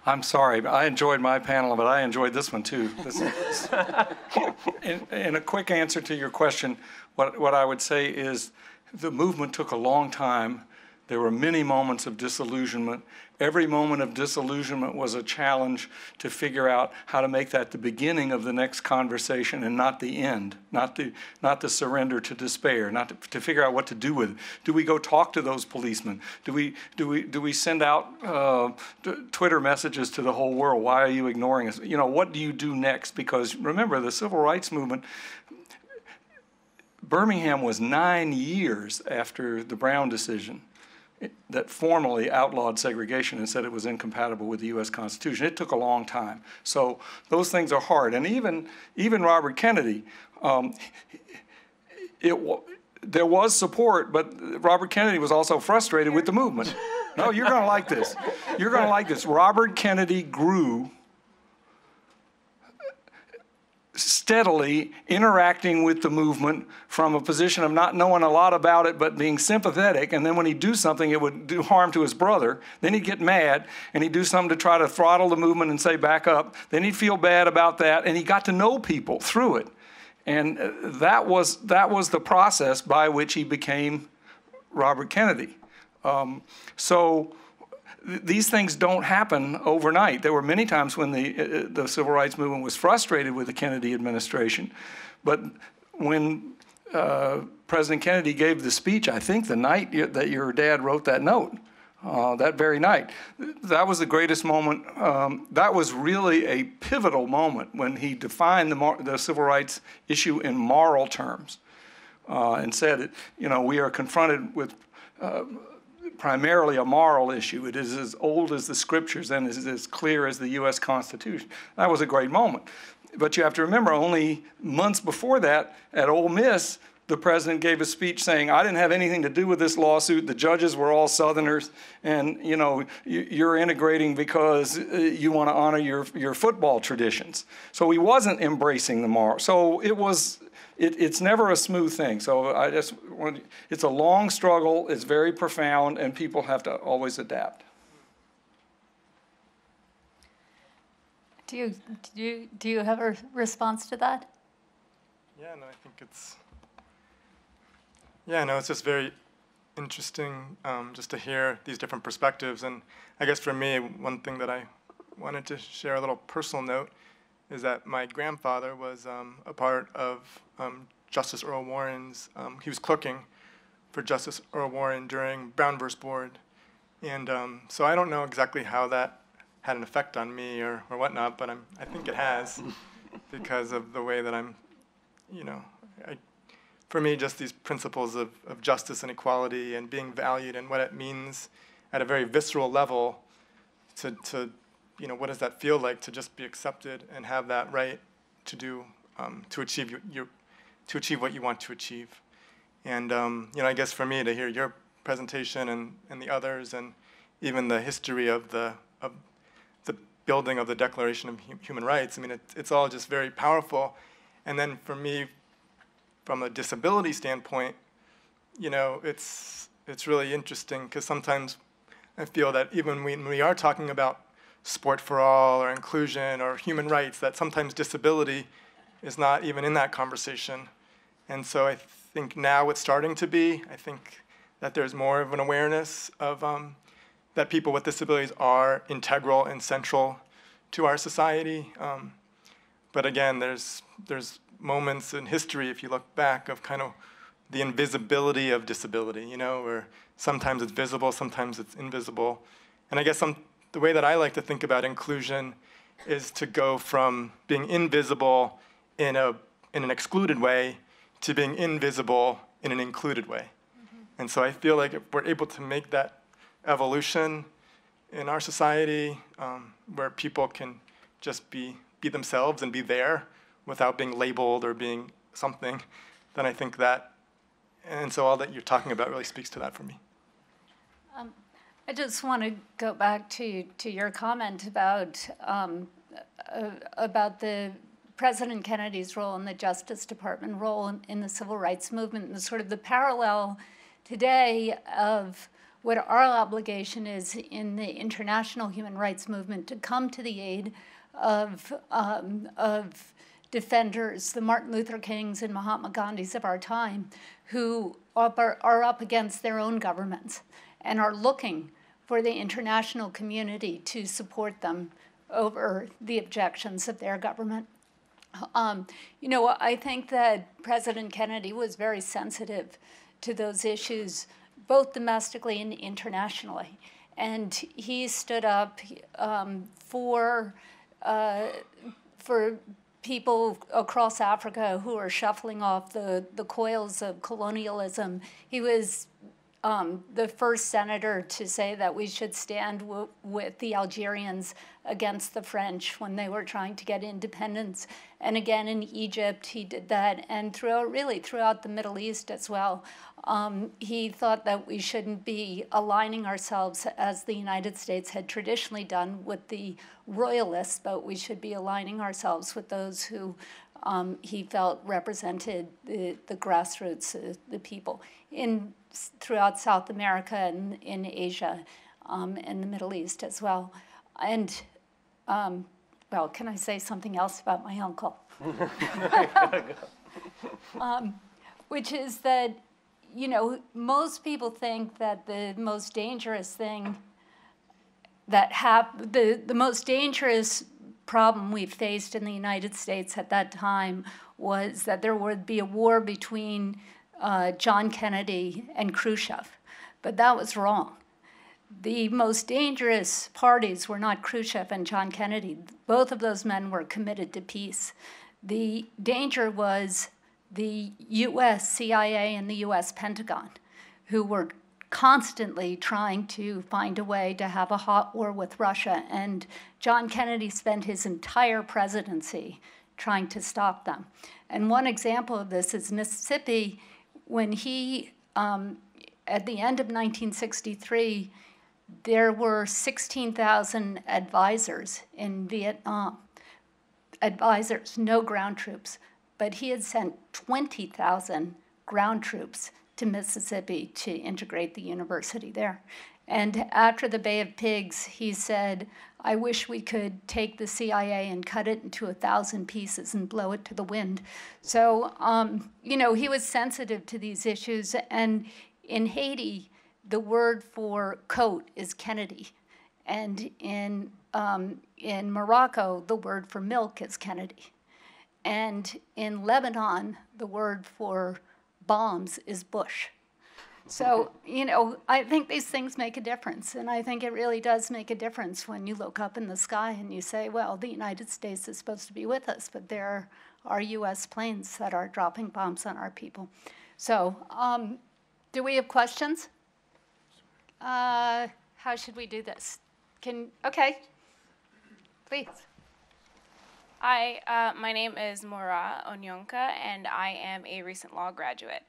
I'm sorry, but I enjoyed my panel, but I enjoyed this one too. This is- In, in a quick answer to your question, what, what I would say is the movement took a long time. There were many moments of disillusionment. Every moment of disillusionment was a challenge to figure out how to make that the beginning of the next conversation and not the end, not the, not the surrender to despair, not to, to figure out what to do with it. Do we go talk to those policemen? Do we, do we, do we send out uh, Twitter messages to the whole world? Why are you ignoring us? You know, what do you do next? Because remember, the civil rights movement Birmingham was nine years after the Brown decision that formally outlawed segregation and said it was incompatible with the U.S. Constitution. It took a long time. So those things are hard. And even, even Robert Kennedy, um, it, there was support, but Robert Kennedy was also frustrated with the movement. No, you're going to like this. You're going to like this. Robert Kennedy grew steadily interacting with the movement from a position of not knowing a lot about it but being sympathetic. And then when he'd do something it would do harm to his brother. Then he'd get mad and he'd do something to try to throttle the movement and say back up. Then he'd feel bad about that and he got to know people through it. And uh, that was that was the process by which he became robert kennedy. Um, so these things don't happen overnight. There were many times when the, uh, uh, the civil rights movement was frustrated with the Kennedy administration, but when uh, President Kennedy gave the speech, I think the night that your dad wrote that note, uh, that very night, that was the greatest moment. Um, that was really a pivotal moment when he defined the, the civil rights issue in moral terms uh, and said, you know, we are confronted with uh, primarily a moral issue. It is as old as the scriptures and is as clear as the U.S. Constitution. That was a great moment. But you have to remember, only months before that, at Ole Miss, the president gave a speech saying, I didn't have anything to do with this lawsuit. The judges were all Southerners, and you know, you're integrating because uh, you want to honor your, your football traditions. So he wasn't embracing the moral. So it was it, it's never a smooth thing. So I just want, it's a long struggle. It's very profound, and people have to always adapt. Do you do you, do you have a response to that? Yeah, no, I think it's. Yeah, no, it's just very interesting um, just to hear these different perspectives, and I guess for me, one thing that I wanted to share a little personal note is that my grandfather was um, a part of um, Justice Earl Warren's, um, he was clerking for Justice Earl Warren during Brown versus Board. And um, so I don't know exactly how that had an effect on me or, or whatnot, but I'm, I think it has because of the way that I'm, you know, I, for me, just these principles of, of justice and equality and being valued and what it means at a very visceral level to, to you know, what does that feel like to just be accepted and have that right to do, um, to achieve your, your, to achieve what you want to achieve. And um, you know, I guess for me to hear your presentation and, and the others, and even the history of the of the building of the Declaration of Human Rights, I mean, it, it's all just very powerful. And then for me, from a disability standpoint, you know, it's it's really interesting because sometimes I feel that even when we are talking about sport for all or inclusion or human rights, that sometimes disability is not even in that conversation. And so I think now it's starting to be. I think that there's more of an awareness of um, that people with disabilities are integral and central to our society. Um, but again, there's there's moments in history, if you look back, of kind of the invisibility of disability. You know, where sometimes it's visible, sometimes it's invisible. And I guess some the way that I like to think about inclusion is to go from being invisible in, a, in an excluded way to being invisible in an included way. Mm-hmm. And so I feel like if we're able to make that evolution in our society um, where people can just be, be themselves and be there without being labeled or being something, then I think that, and so all that you're talking about really speaks to that for me. I just want to go back to, to your comment about um, uh, about the President Kennedy's role and the Justice Department role in, in, the civil rights movement and sort of the parallel today of what our obligation is in the international human rights movement to come to the aid of, um, of defenders, the Martin Luther Kings and Mahatma Gandhis of our time, who are, are up against their own governments and are looking for the international community to support them over the objections of their government. Um, you know, I think that President Kennedy was very sensitive to those issues, both domestically and internationally. And he stood up um, for, uh, for people across Africa who are shuffling off the, the coils of colonialism. He was um, the first senator to say that we should stand with the Algerians against the French when they were trying to get independence. And again in Egypt, he did that, and throughout really throughout the Middle East as well. Um, he thought that we shouldn't be aligning ourselves as the United States had traditionally done with the royalists, but we should be aligning ourselves with those who um, he felt represented the, the grassroots, uh, the people in throughout South America and in Asia um, and the Middle East as well. And um, well, can I say something else about my uncle? um, which is that, you know, most people think that the most dangerous thing that hap- the, the most dangerous problem we faced in the United States at that time was that there would be a war between uh, John Kennedy and Khrushchev. But that was wrong. The most dangerous parties were not Khrushchev and John Kennedy. Both of those men were committed to peace. The danger was the US CIA and the US Pentagon, who were constantly trying to find a way to have a hot war with Russia. And John Kennedy spent his entire presidency trying to stop them. And one example of this is Mississippi, when he, um, at the end of 1963, there were 16,000 advisors in Vietnam. Advisors, no ground troops. But he had sent 20,000 ground troops to Mississippi to integrate the university there. And after the Bay of Pigs, he said, I wish we could take the CIA and cut it into a thousand pieces and blow it to the wind. So, um, you know, he was sensitive to these issues. And in Haiti, the word for coat is Kennedy. And in, um, in Morocco, the word for milk is Kennedy. And in Lebanon, the word for bombs is Bush. So, you know, I think these things make a difference. And I think it really does make a difference when you look up in the sky and you say, well, the United States is supposed to be with us, but there are US planes that are dropping bombs on our people. So, um, do we have questions? Uh, how should we do this? Can, okay, please. Hi, uh, my name is Mora Onyonka, and I am a recent law graduate.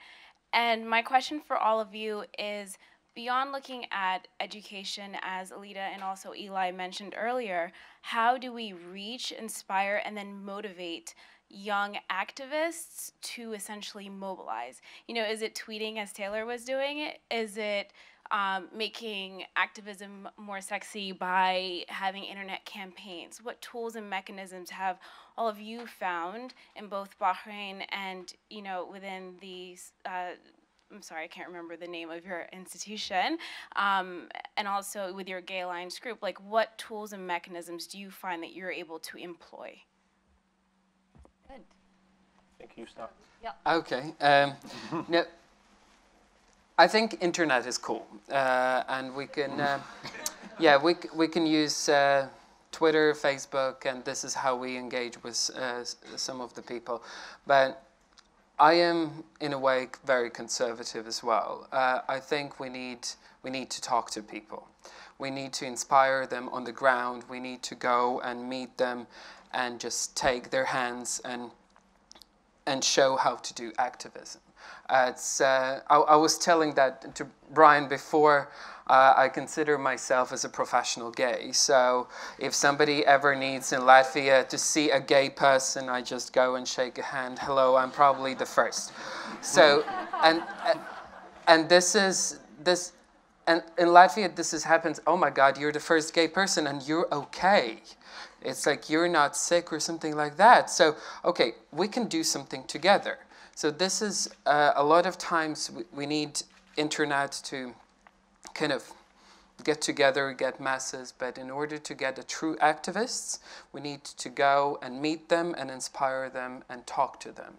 And my question for all of you is beyond looking at education, as Alida and also Eli mentioned earlier, how do we reach, inspire, and then motivate young activists to essentially mobilize? You know, is it tweeting as Taylor was doing? Is it um, making activism more sexy by having internet campaigns? What tools and mechanisms have all of you found in both Bahrain and you know within the uh, I'm sorry, I can't remember the name of your institution, um, and also with your Gay Alliance group, like what tools and mechanisms do you find that you're able to employ? Good. I think you start. Okay. Um, now, I think internet is cool, uh, and we can, uh, yeah, we we can use uh, Twitter, Facebook, and this is how we engage with uh, some of the people. But I am, in a way, very conservative as well. Uh, I think we need we need to talk to people. We need to inspire them on the ground. We need to go and meet them, and just take their hands and and show how to do activism. Uh, it's, uh, I, I, was telling that to Brian before. Uh, I consider myself as a professional gay. So if somebody ever needs in Latvia to see a gay person, I just go and shake a hand. Hello, I'm probably the first. So, and and this is this. And in Latvia, this has happened. Oh my God, you're the first gay person, and you're okay. It's like you're not sick or something like that. So, okay, we can do something together. So this is uh, a lot of times we, need internet to kind of get together, get masses, but in order to get the true activists, we need to go and meet them and inspire them and talk to them.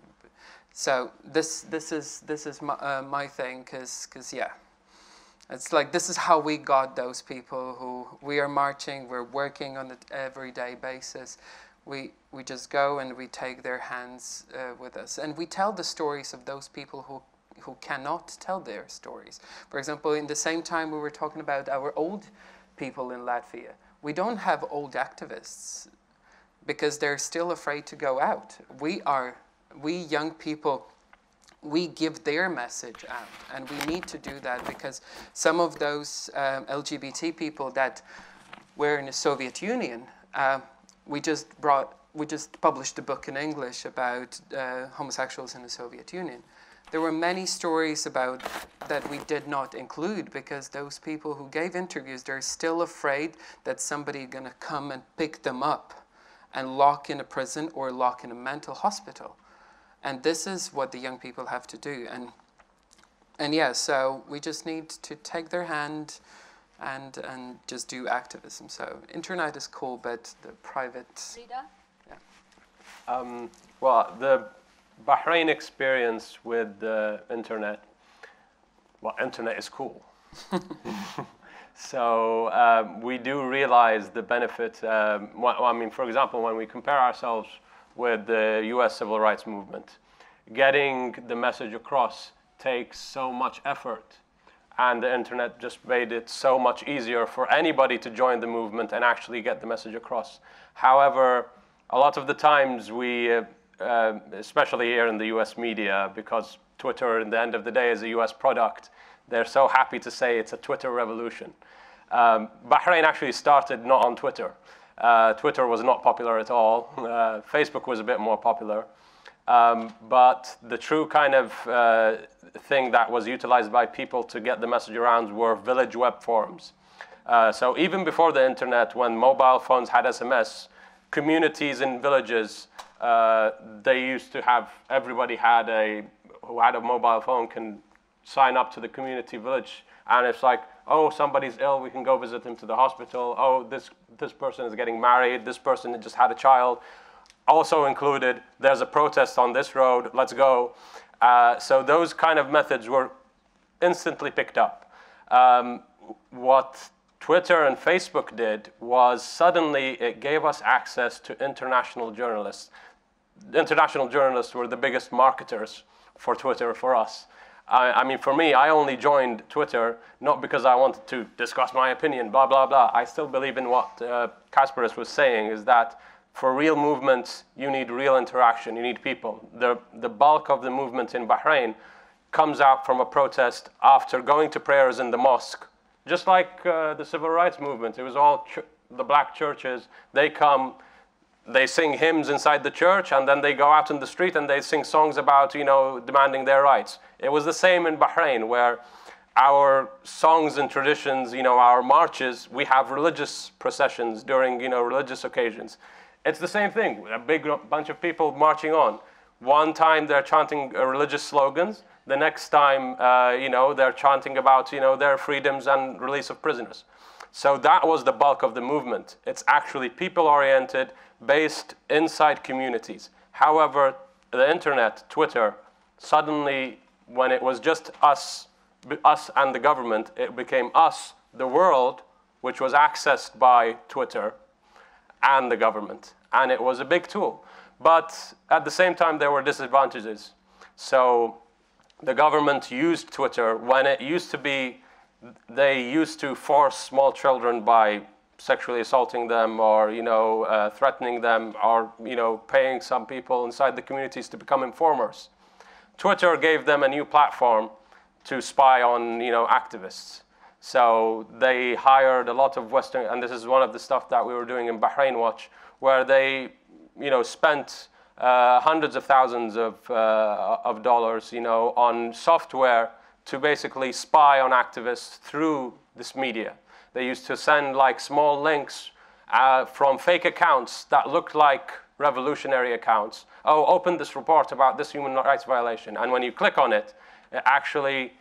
So this this is this is my, uh, my thing, cause cause yeah, it's like this is how we got those people who we are marching, we're working on an everyday basis. We we just go and we take their hands uh, with us, and we tell the stories of those people who who cannot tell their stories. For example, in the same time we were talking about our old people in Latvia, we don't have old activists because they're still afraid to go out. We are, we young people, we give their message out, and we need to do that because some of those um, LGBT people that were in the Soviet Union, uh, we just brought, we just published a book in English about uh, homosexuals in the Soviet Union. There were many stories about that we did not include because those people who gave interviews, they're still afraid that somebody gonna come and pick them up and lock in a prison or lock in a mental hospital. And this is what the young people have to do. And and yeah, so we just need to take their hand and and just do activism. So internet is cool, but the private Reda? Um, well, the Bahrain experience with the internet, well, internet is cool. so um, we do realize the benefit. Um, wh- I mean, for example, when we compare ourselves with the U.S. civil rights movement, getting the message across takes so much effort. And the internet just made it so much easier for anybody to join the movement and actually get the message across. However, a lot of the times we uh, uh, especially here in the US media, because Twitter, in the end of the day, is a US product. They're so happy to say it's a Twitter revolution. Um, Bahrain actually started not on Twitter. Uh, Twitter was not popular at all. Uh, Facebook was a bit more popular. Um, but the true kind of uh, thing that was utilized by people to get the message around were village web forums. Uh, so even before the internet, when mobile phones had SMS, communities in villages uh, they used to have everybody had a who had a mobile phone can sign up to the community village, and it's like, oh, somebody's ill, we can go visit him to the hospital. Oh, this this person is getting married. This person just had a child. Also included, there's a protest on this road. Let's go. Uh, so those kind of methods were instantly picked up. Um, what Twitter and Facebook did was suddenly it gave us access to international journalists. International journalists were the biggest marketers for Twitter for us. I, I, mean, for me, I only joined Twitter not because I wanted to discuss my opinion, blah, blah, blah. I still believe in what uh, Kaspars was saying, is that for real movements, you need real interaction, you need people. The, the bulk of the movement in Bahrain comes out from a protest after going to prayers in the mosque just like uh, the civil rights movement, it was all the black churches. They come, they sing hymns inside the church, and then they go out in the street and they sing songs about, you know, demanding their rights. It was the same in Bahrain, where our songs and traditions, you know, our marches, we have religious processions during, you know, religious occasions. It's the same thing. A big bunch of people marching on. One time they're chanting uh, religious slogans. The next time, uh, you know, they're chanting about, you know, their freedoms and release of prisoners. So that was the bulk of the movement. It's actually people-oriented, based inside communities. However, the internet, Twitter, suddenly, when it was just us, us and the government, it became us, the world, which was accessed by Twitter and the government. And it was a big tool. But at the same time, there were disadvantages. So the government used Twitter when it used to be, they used to force small children by sexually assaulting them or you know uh, threatening them or you know paying some people inside the communities to become informers. Twitter gave them a new platform to spy on you know activists. So they hired a lot of Western, and this is one of the stuff that we were doing in Bahrain Watch, where they you know spent uh, hundreds of thousands of, uh, of dollars, you know, on software to basically spy on activists through this media. They used to send like small links uh, from fake accounts that looked like revolutionary accounts. Oh, open this report about this human rights violation. And when you click on it, it actually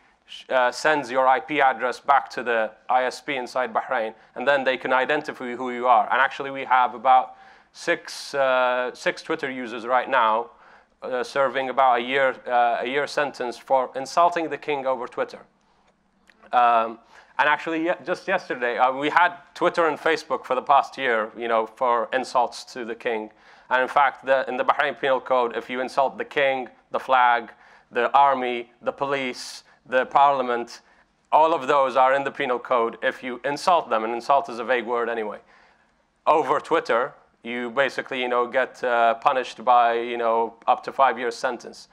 uh, sends your IP address back to the ISP inside Bahrain, and then they can identify who you are. And actually, we have about six, uh, six Twitter users right now uh, serving about a year, uh, a year sentence for insulting the king over Twitter. Um, and actually, just yesterday, uh, we had Twitter and Facebook for the past year, you know, for insults to the king. And in fact, the, in the Bahrain Penal Code, if you insult the king, the flag, the army, the police, the parliament, all of those are in the penal code if you insult them, and insult is a vague word anyway. Over Twitter, you basically, you know, get uh, punished by, you know, up to five years sentence.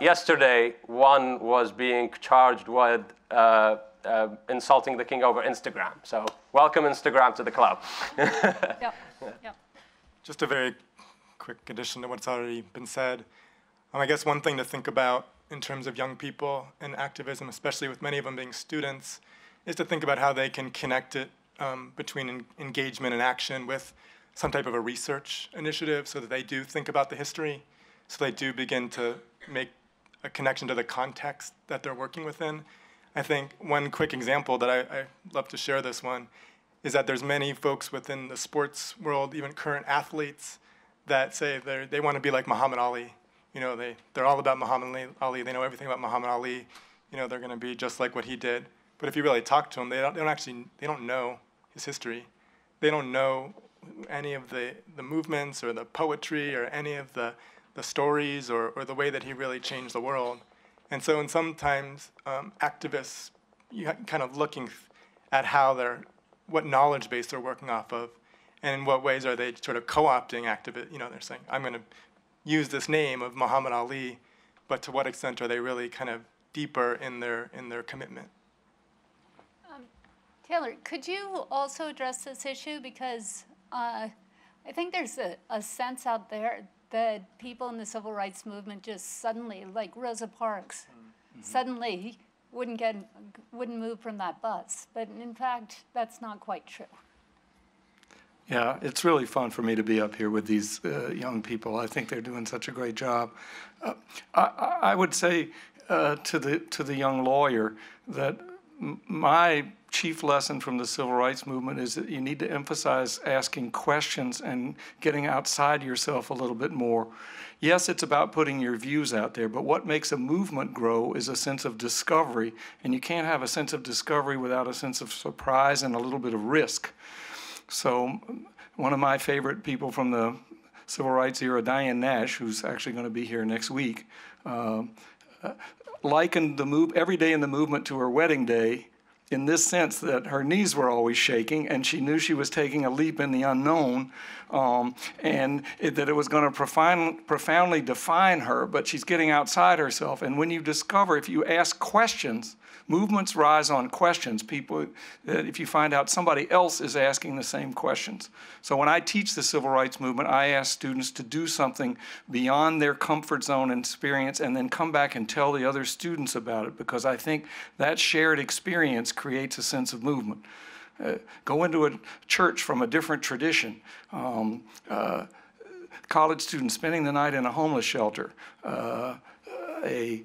Yesterday, one was being charged with uh, uh, insulting the king over Instagram. So welcome Instagram to the club. Yep, yep. Just a very quick addition to what's already been said. Um, I guess one thing to think about in terms of young people and activism, especially with many of them being students, is to think about how they can connect it um, between en- engagement and action with some type of a research initiative so that they do think about the history, so they do begin to make a connection to the context that they're working within. I think one quick example that I, I love to share this one is that there's many folks within the sports world, even current athletes, that say they they want to be like Muhammad Ali. You know, they, they're all about Muhammad Ali. They know everything about Muhammad Ali. You know, they're going to be just like what he did. But if you really talk to them, they don't, they don't actually, they don't know his history. They don't know any of the, the movements or the poetry or any of the, the stories or, or the way that he really changed the world. And so, and sometimes um, activists, you kind of looking at how they're, what knowledge base they're working off of, and in what ways are they sort of co-opting activists. You know, they're saying, I'm going to use this name of Muhammad Ali, but to what extent are they really kind of deeper in their in their commitment? Um, Taylor, could you also address this issue because uh, I think there's a, a sense out there that people in the civil rights movement just suddenly, like Rosa Parks, mm-hmm. suddenly wouldn't get wouldn't move from that bus. But in fact, that's not quite true. Yeah, it's really fun for me to be up here with these uh, young people. I think they're doing such a great job. Uh, I, I, would say uh, to the to the young lawyer that my chief lesson from the civil rights movement is that you need to emphasize asking questions and getting outside yourself a little bit more. Yes, it's about putting your views out there, but what makes a movement grow is a sense of discovery, and you can't have a sense of discovery without a sense of surprise and a little bit of risk. So, one of my favorite people from the civil rights era, Diane Nash, who's actually going to be here next week, uh, likened the move every day in the movement to her wedding day in this sense that her knees were always shaking and she knew she was taking a leap in the unknown um, and it, that it was going to profound, profoundly define her, but she's getting outside herself. And when you discover, if you ask questions, Movements rise on questions. People, if you find out somebody else is asking the same questions. So when I teach the civil rights movement, I ask students to do something beyond their comfort zone and experience and then come back and tell the other students about it because I think that shared experience creates a sense of movement. Uh, go into a church from a different tradition. Um, uh, college students spending the night in a homeless shelter. Uh, a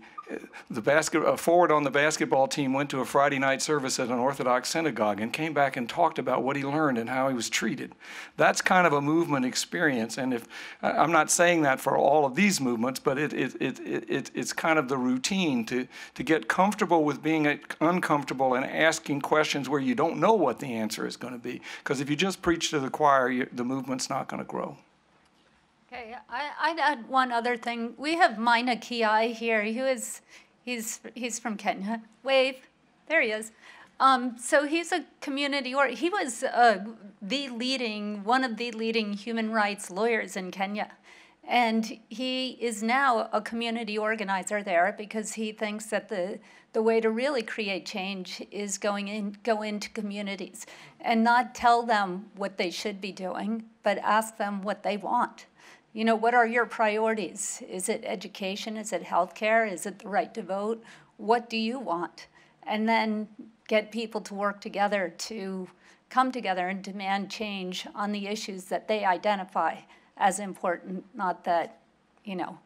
the basket, a forward on the basketball team went to a Friday night service at an Orthodox synagogue and came back and talked about what he learned and how he was treated. That's kind of a movement experience. And if I'm not saying that for all of these movements, but it, it, it, it, it's kind of the routine to, to get comfortable with being uncomfortable and asking questions where you don't know what the answer is going to be. Because if you just preach to the choir, you, the movement's not going to grow. Okay, I, would add one other thing. We have Maina Kiai here. He is, he's, he's from Kenya. Wave, there he is. Um, so he's a community, or he was uh, the leading, one of the leading human rights lawyers in Kenya. And he is now a community organizer there because he thinks that the, the way to really create change is going in, go into communities and not tell them what they should be doing, but ask them what they want you know, what are your priorities? Is it education? Is it healthcare? Is it the right to vote? What do you want? And then get people to work together to come together and demand change on the issues that they identify as important, not that, you know,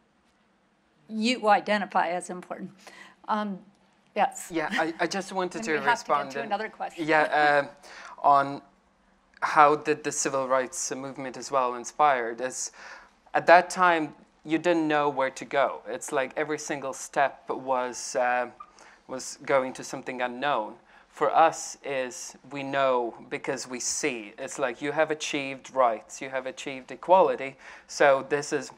you identify as important. Um, Yes. Yeah, I, I just wanted to to respond. get to another question. Yeah, uh, on how did the civil rights movement as well inspired? Is at that time you didn't know where to go. It's like every single step was uh, was going to something unknown. For us, is we know because we see. It's like you have achieved rights, you have achieved equality. So this is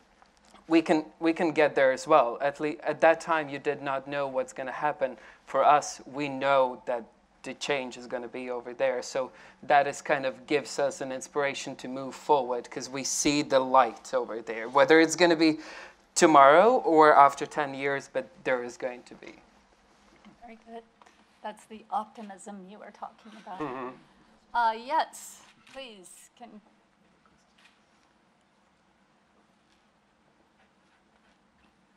we can we can get there as well. At least at that time, you did not know what's going to happen. For us, we know that the change is going to be over there. So that is kind of gives us an inspiration to move forward because we see the light over there. Whether it's going to be tomorrow or after 10 years, but there is going to be. Very good. That's the optimism you were talking about. Uh, yes, please, can,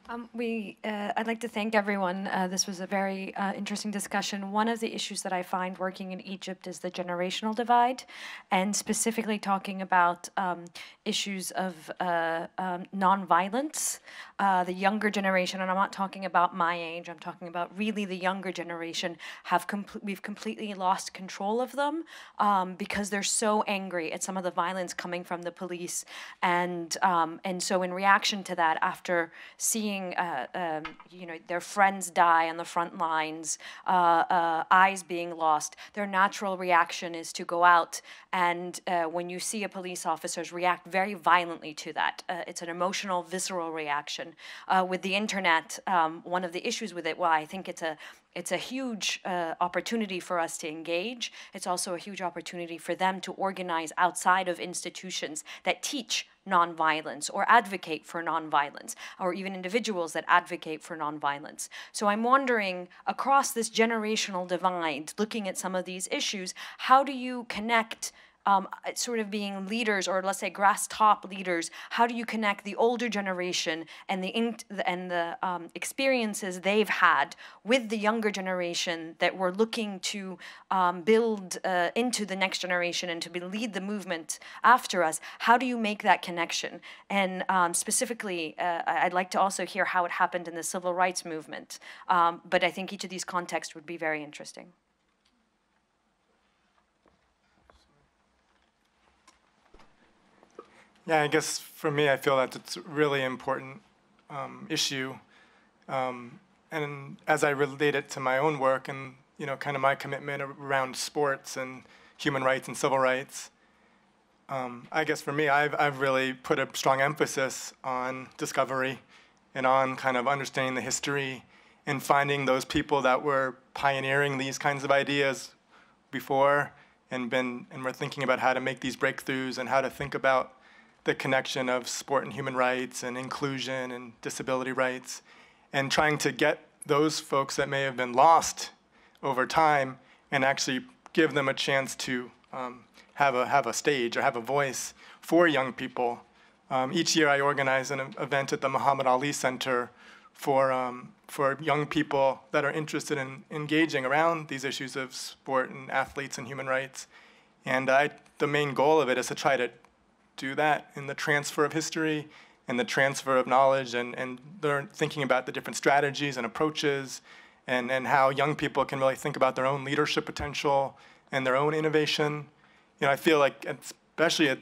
Um, we, uh, I'd like to thank everyone. Uh, this was a very uh, interesting discussion. One of the issues that I find working in Egypt is the generational divide, and specifically talking about um, issues of uh, um, nonviolence. Uh, the younger generation, and I'm not talking about my age. I'm talking about really the younger generation. Have compl- we've completely lost control of them um, because they're so angry at some of the violence coming from the police, and um, and so in reaction to that, after seeing uh, um, you know their friends die on the front lines, uh, uh, eyes being lost, their natural reaction is to go out and uh, when you see a police officers react very violently to that, uh, it's an emotional, visceral reaction. Uh, with the internet, um, one of the issues with it, well, I think it's a it's a huge uh, opportunity for us to engage. It's also a huge opportunity for them to organize outside of institutions that teach nonviolence or advocate for nonviolence, or even individuals that advocate for nonviolence. So I'm wondering, across this generational divide, looking at some of these issues, how do you connect? Um, sort of being leaders or let's say grass top leaders how do you connect the older generation and the and the um, experiences they've had with the younger generation that we're looking to um, build uh, into the next generation and to lead the movement after us? How do you make that connection? And um, specifically uh, i'd like to also hear how it happened in the civil rights movement um, but i think each of these contexts would be very interesting Yeah, I guess for me, I feel that it's a really important um, issue, um, and as I relate it to my own work and you know, kind of my commitment around sports and human rights and civil rights, um, I guess for me, I've I've really put a strong emphasis on discovery, and on kind of understanding the history, and finding those people that were pioneering these kinds of ideas before, and been and we're thinking about how to make these breakthroughs and how to think about the connection of sport and human rights and inclusion and disability rights, and trying to get those folks that may have been lost over time and actually give them a chance to um, have a have a stage or have a voice for young people. Um, each year, I organize an event at the Muhammad Ali Center for um, for young people that are interested in engaging around these issues of sport and athletes and human rights. And I, the main goal of it is to try to do that in the transfer of history and the transfer of knowledge and, and learn thinking about the different strategies and approaches and, and how young people can really think about their own leadership potential and their own innovation. You know, I feel like especially at,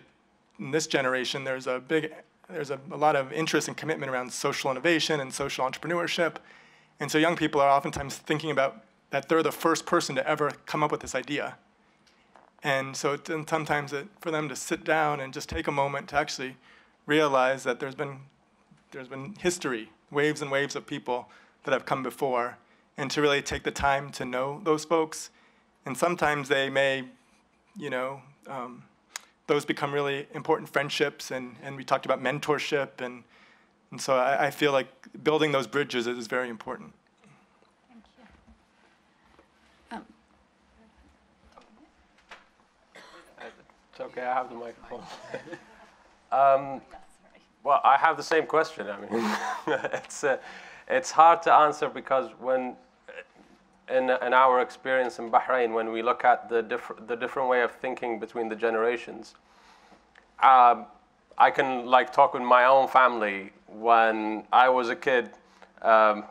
in this generation, there's a big, there's a, a lot of interest and commitment around social innovation and social entrepreneurship. And so young people are oftentimes thinking about that they're the first person to ever come up with this idea. And so it, and sometimes it, for them to sit down and just take a moment to actually realize that there's been, there's been history, waves and waves of people that have come before, and to really take the time to know those folks. And sometimes they may, you know, um, those become really important friendships, and, and we talked about mentorship, and, and so I, I feel like building those bridges is very important. thank you. Um, It's okay, I have the microphone. um, well, I have the same question. I mean, it's uh, it's hard to answer because when, in in our experience in Bahrain, when we look at the different the different way of thinking between the generations, uh, I can like talk with my own family. When I was a kid, um,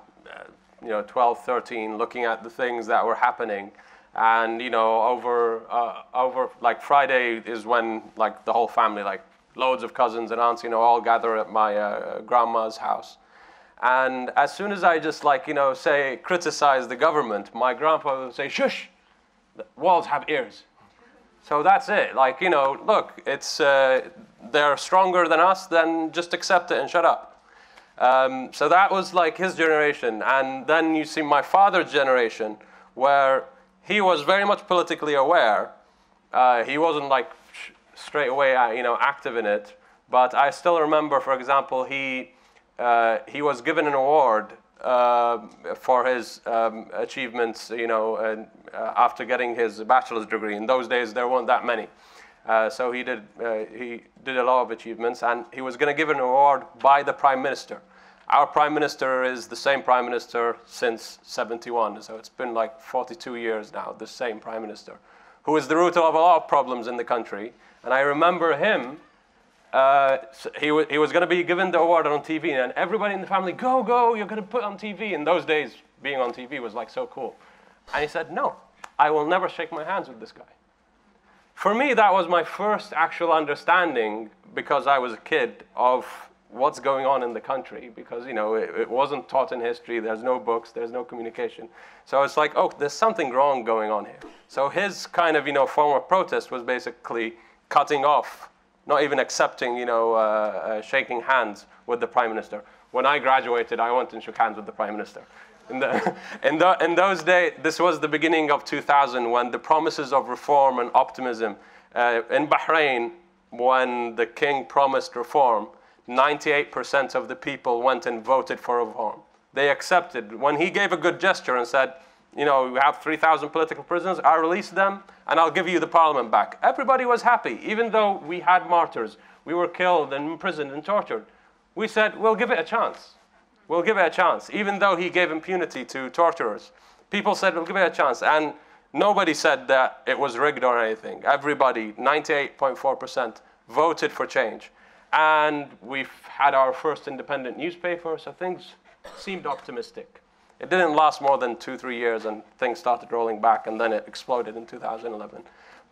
you know 12, 13, looking at the things that were happening, and you know over uh, over like Friday is when like the whole family like loads of cousins and aunts you know all gather at my uh, grandma's house. And as soon as I just like, you know, say, criticize the government, my grandpa would say, shush, the walls have ears. So that's it. Like, you know, look, it's, uh, they're stronger than us, then just accept it and shut up. Um, so that was like his generation. And then you see my father's generation, where he was very much politically aware. Uh, he wasn't like straight away, uh, you know, active in it. But I still remember, for example, he, uh, he was given an award uh, for his um, achievements, you know, and, uh, after getting his bachelor's degree. In those days, there weren't that many. Uh, so he did, he did a lot of achievements, and he was going to give an award by the prime minister. Our prime minister is the same prime minister since 71, so it's been like 42 years now, the same prime minister, who is the root of a lot of problems in the country. And I remember him uh, he, he was going to be given the award on TV, and everybody in the family, go, go, you're going to put on TV. In those days, being on TV was like so cool. And he said, no, I will never shake my hands with this guy. For me, that was my first actual understanding, because I was a kid, of what's going on in the country, because, you know, it, it wasn't taught in history, there's no books, there's no communication. So it's like, oh, there's something wrong going on here. So his kind of, you know, form of protest was basically cutting off not even accepting, you know, uh, uh, shaking hands with the prime minister. When I graduated, I went and shook hands with the prime minister. In, the, in, the, in those days, this was the beginning of 2000 when the promises of reform and optimism uh, in Bahrain, when the king promised reform, 98% of the people went and voted for reform. They accepted. When he gave a good gesture and said, you know, we have 3,000 political prisoners, I release them and I'll give you the parliament back. Everybody was happy, even though we had martyrs. We were killed and imprisoned and tortured. We said, we'll give it a chance. We'll give it a chance, even though he gave impunity to torturers. People said, we'll give it a chance. And nobody said that it was rigged or anything. Everybody, 98.4%, voted for change. And we've had our first independent newspaper, so things seemed optimistic. It didn't last more than two, three years, and things started rolling back, and then it exploded in 2011.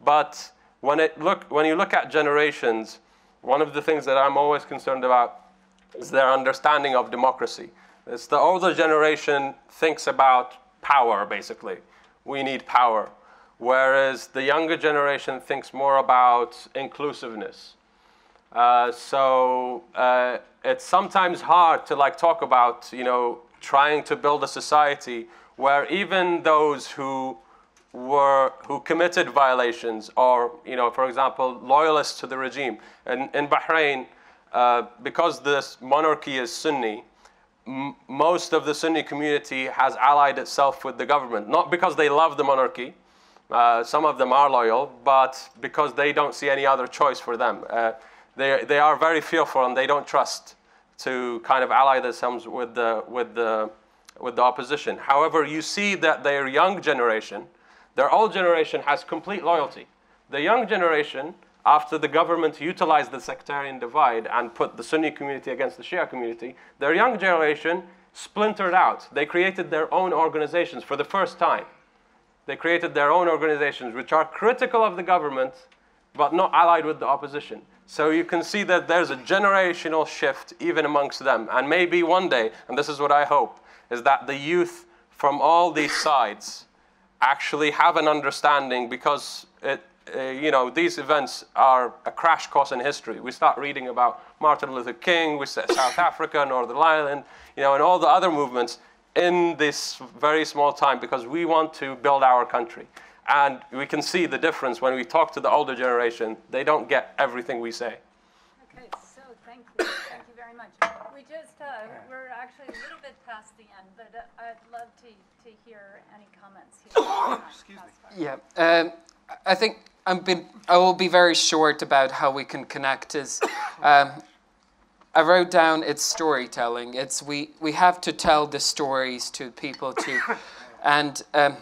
But when, it look, when you look at generations, one of the things that I'm always concerned about is their understanding of democracy. It's the older generation thinks about power, basically. We need power. Whereas the younger generation thinks more about inclusiveness. Uh, so uh, it's sometimes hard to like talk about, you know, trying to build a society where even those who were who committed violations or you know for example loyalists to the regime. And in bahrain uh, because this monarchy is sunni most of the sunni community has allied itself with the government. Not because they love the monarchy uh, some of them are loyal but because they don't see any other choice for them. Uh, they, they are very fearful and they don't trust to kind of ally themselves with the, with the, with the opposition. However, you see that their young generation, their old generation has complete loyalty. The young generation, after the government utilized the sectarian divide and put the Sunni community against the Shia community, their young generation splintered out. They created their own organizations for the first time. They created their own organizations which are critical of the government but not allied with the opposition. So you can see that there's a generational shift even amongst them. And maybe one day, and this is what I hope, is that the youth from all these sides actually have an understanding because it, uh, you know, these events are a crash course in history. We start reading about Martin Luther King, we said South Africa, Northern Ireland, you know, and all the other movements in this very small time because we want to build our country. And we can see the difference when we talk to the older generation. They don't get everything we say. Okay, so thank you. Thank you very much. We just, uh, we're actually a little bit past the end, but uh, I'd love to, to hear any comments here. Excuse me. Yeah, um, I think I'm been, I will be very short about how we can connect. Is um, I wrote down it's storytelling. It's we we have to tell the stories to people to, and um,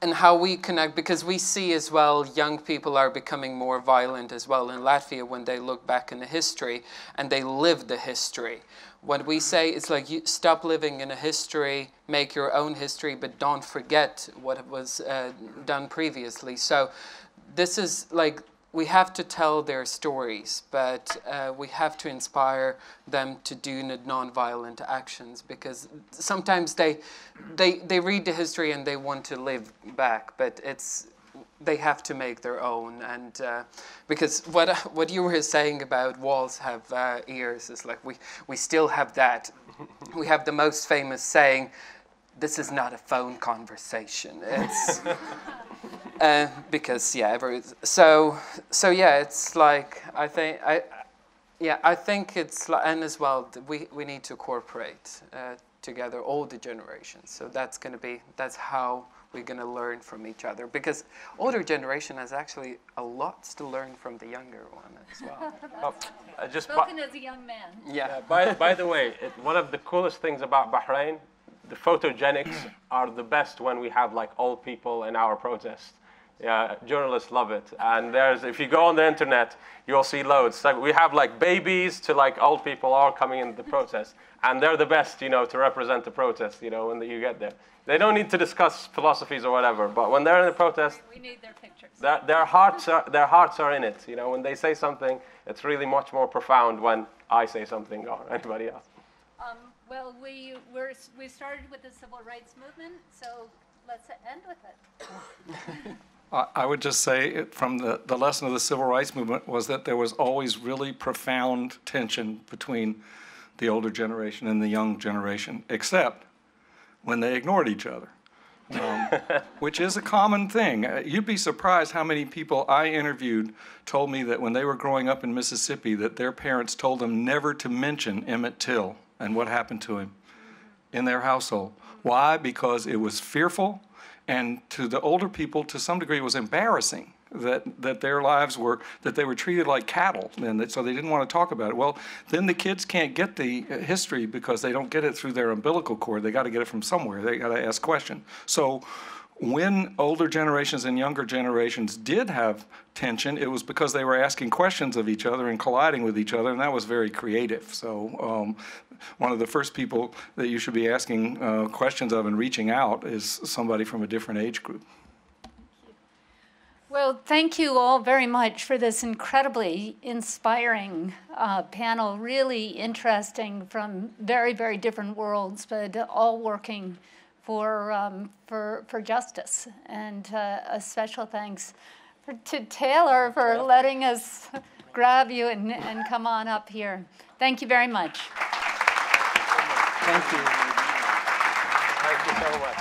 and how we connect because we see as well young people are becoming more violent as well in Latvia when they look back in the history and they live the history. What we say is like you stop living in a history, make your own history, but don't forget what was uh, done previously. So this is like we have to tell their stories, but uh, we have to inspire them to do nonviolent actions because sometimes they, they, they read the history and they want to live back, but it's, they have to make their own. And uh, because what, what you were saying about walls have uh, ears is like we, we still have that. we have the most famous saying, this is not a phone conversation. It's uh, because yeah, every, so so yeah, it's like I think I yeah I think it's like, and as well we we need to cooperate uh, together all the generations. So that's going to be that's how we're going to learn from each other because older generation has actually a lot to learn from the younger one as well. Uh, just Spoken as a young man. Yeah. by, by the way, it, one of the coolest things about Bahrain, the photogenics are the best when we have like old people in our protest. Yeah, journalists love it. And there's, if you go on the internet, you'll see loads. So we have like babies to like old people all coming in the protest. And they're the best, you know, to represent the protest, you know, when you get there. They don't need to discuss philosophies or whatever, but when they're in the protest, We need their pictures. their, their, hearts are, their hearts are in it. You know, when they say something, it's really much more profound when I say something or anybody else. Um, well, we, we're, we started with the civil rights movement, so let's end with it. I I would just say it- from the, the lesson of the civil rights movement was that there was always really profound tension between the older generation and the young generation, except when they ignored each other, um, which is a common thing. Uh, You'd be surprised how many people I interviewed told me that when they were growing up in Mississippi, that their parents told them never to mention Emmett Till and what happened to him in their household. Why? Because it was fearful, and to the older people, to some degree, it was embarrassing that, that their lives were, that they were treated like cattle, and that, so they didn't want to talk about it. Well, then the kids can't get the uh, history because they don't get it through their umbilical cord. They got to get it from somewhere. They got to ask questions. So when older generations and younger generations did have tension, it was because they were asking questions of each other and colliding with each other, and that was very creative. So, um, one of the first people that you should be asking uh, questions of and reaching out is somebody from a different age group. Well, thank you all very much for this incredibly inspiring uh, panel. Really interesting from very, very different worlds, but all working for, um, for, for justice. And uh, a special thanks for, to Taylor for letting us grab you and, and come on up here. Thank you very much. Thank you. Thank you so much.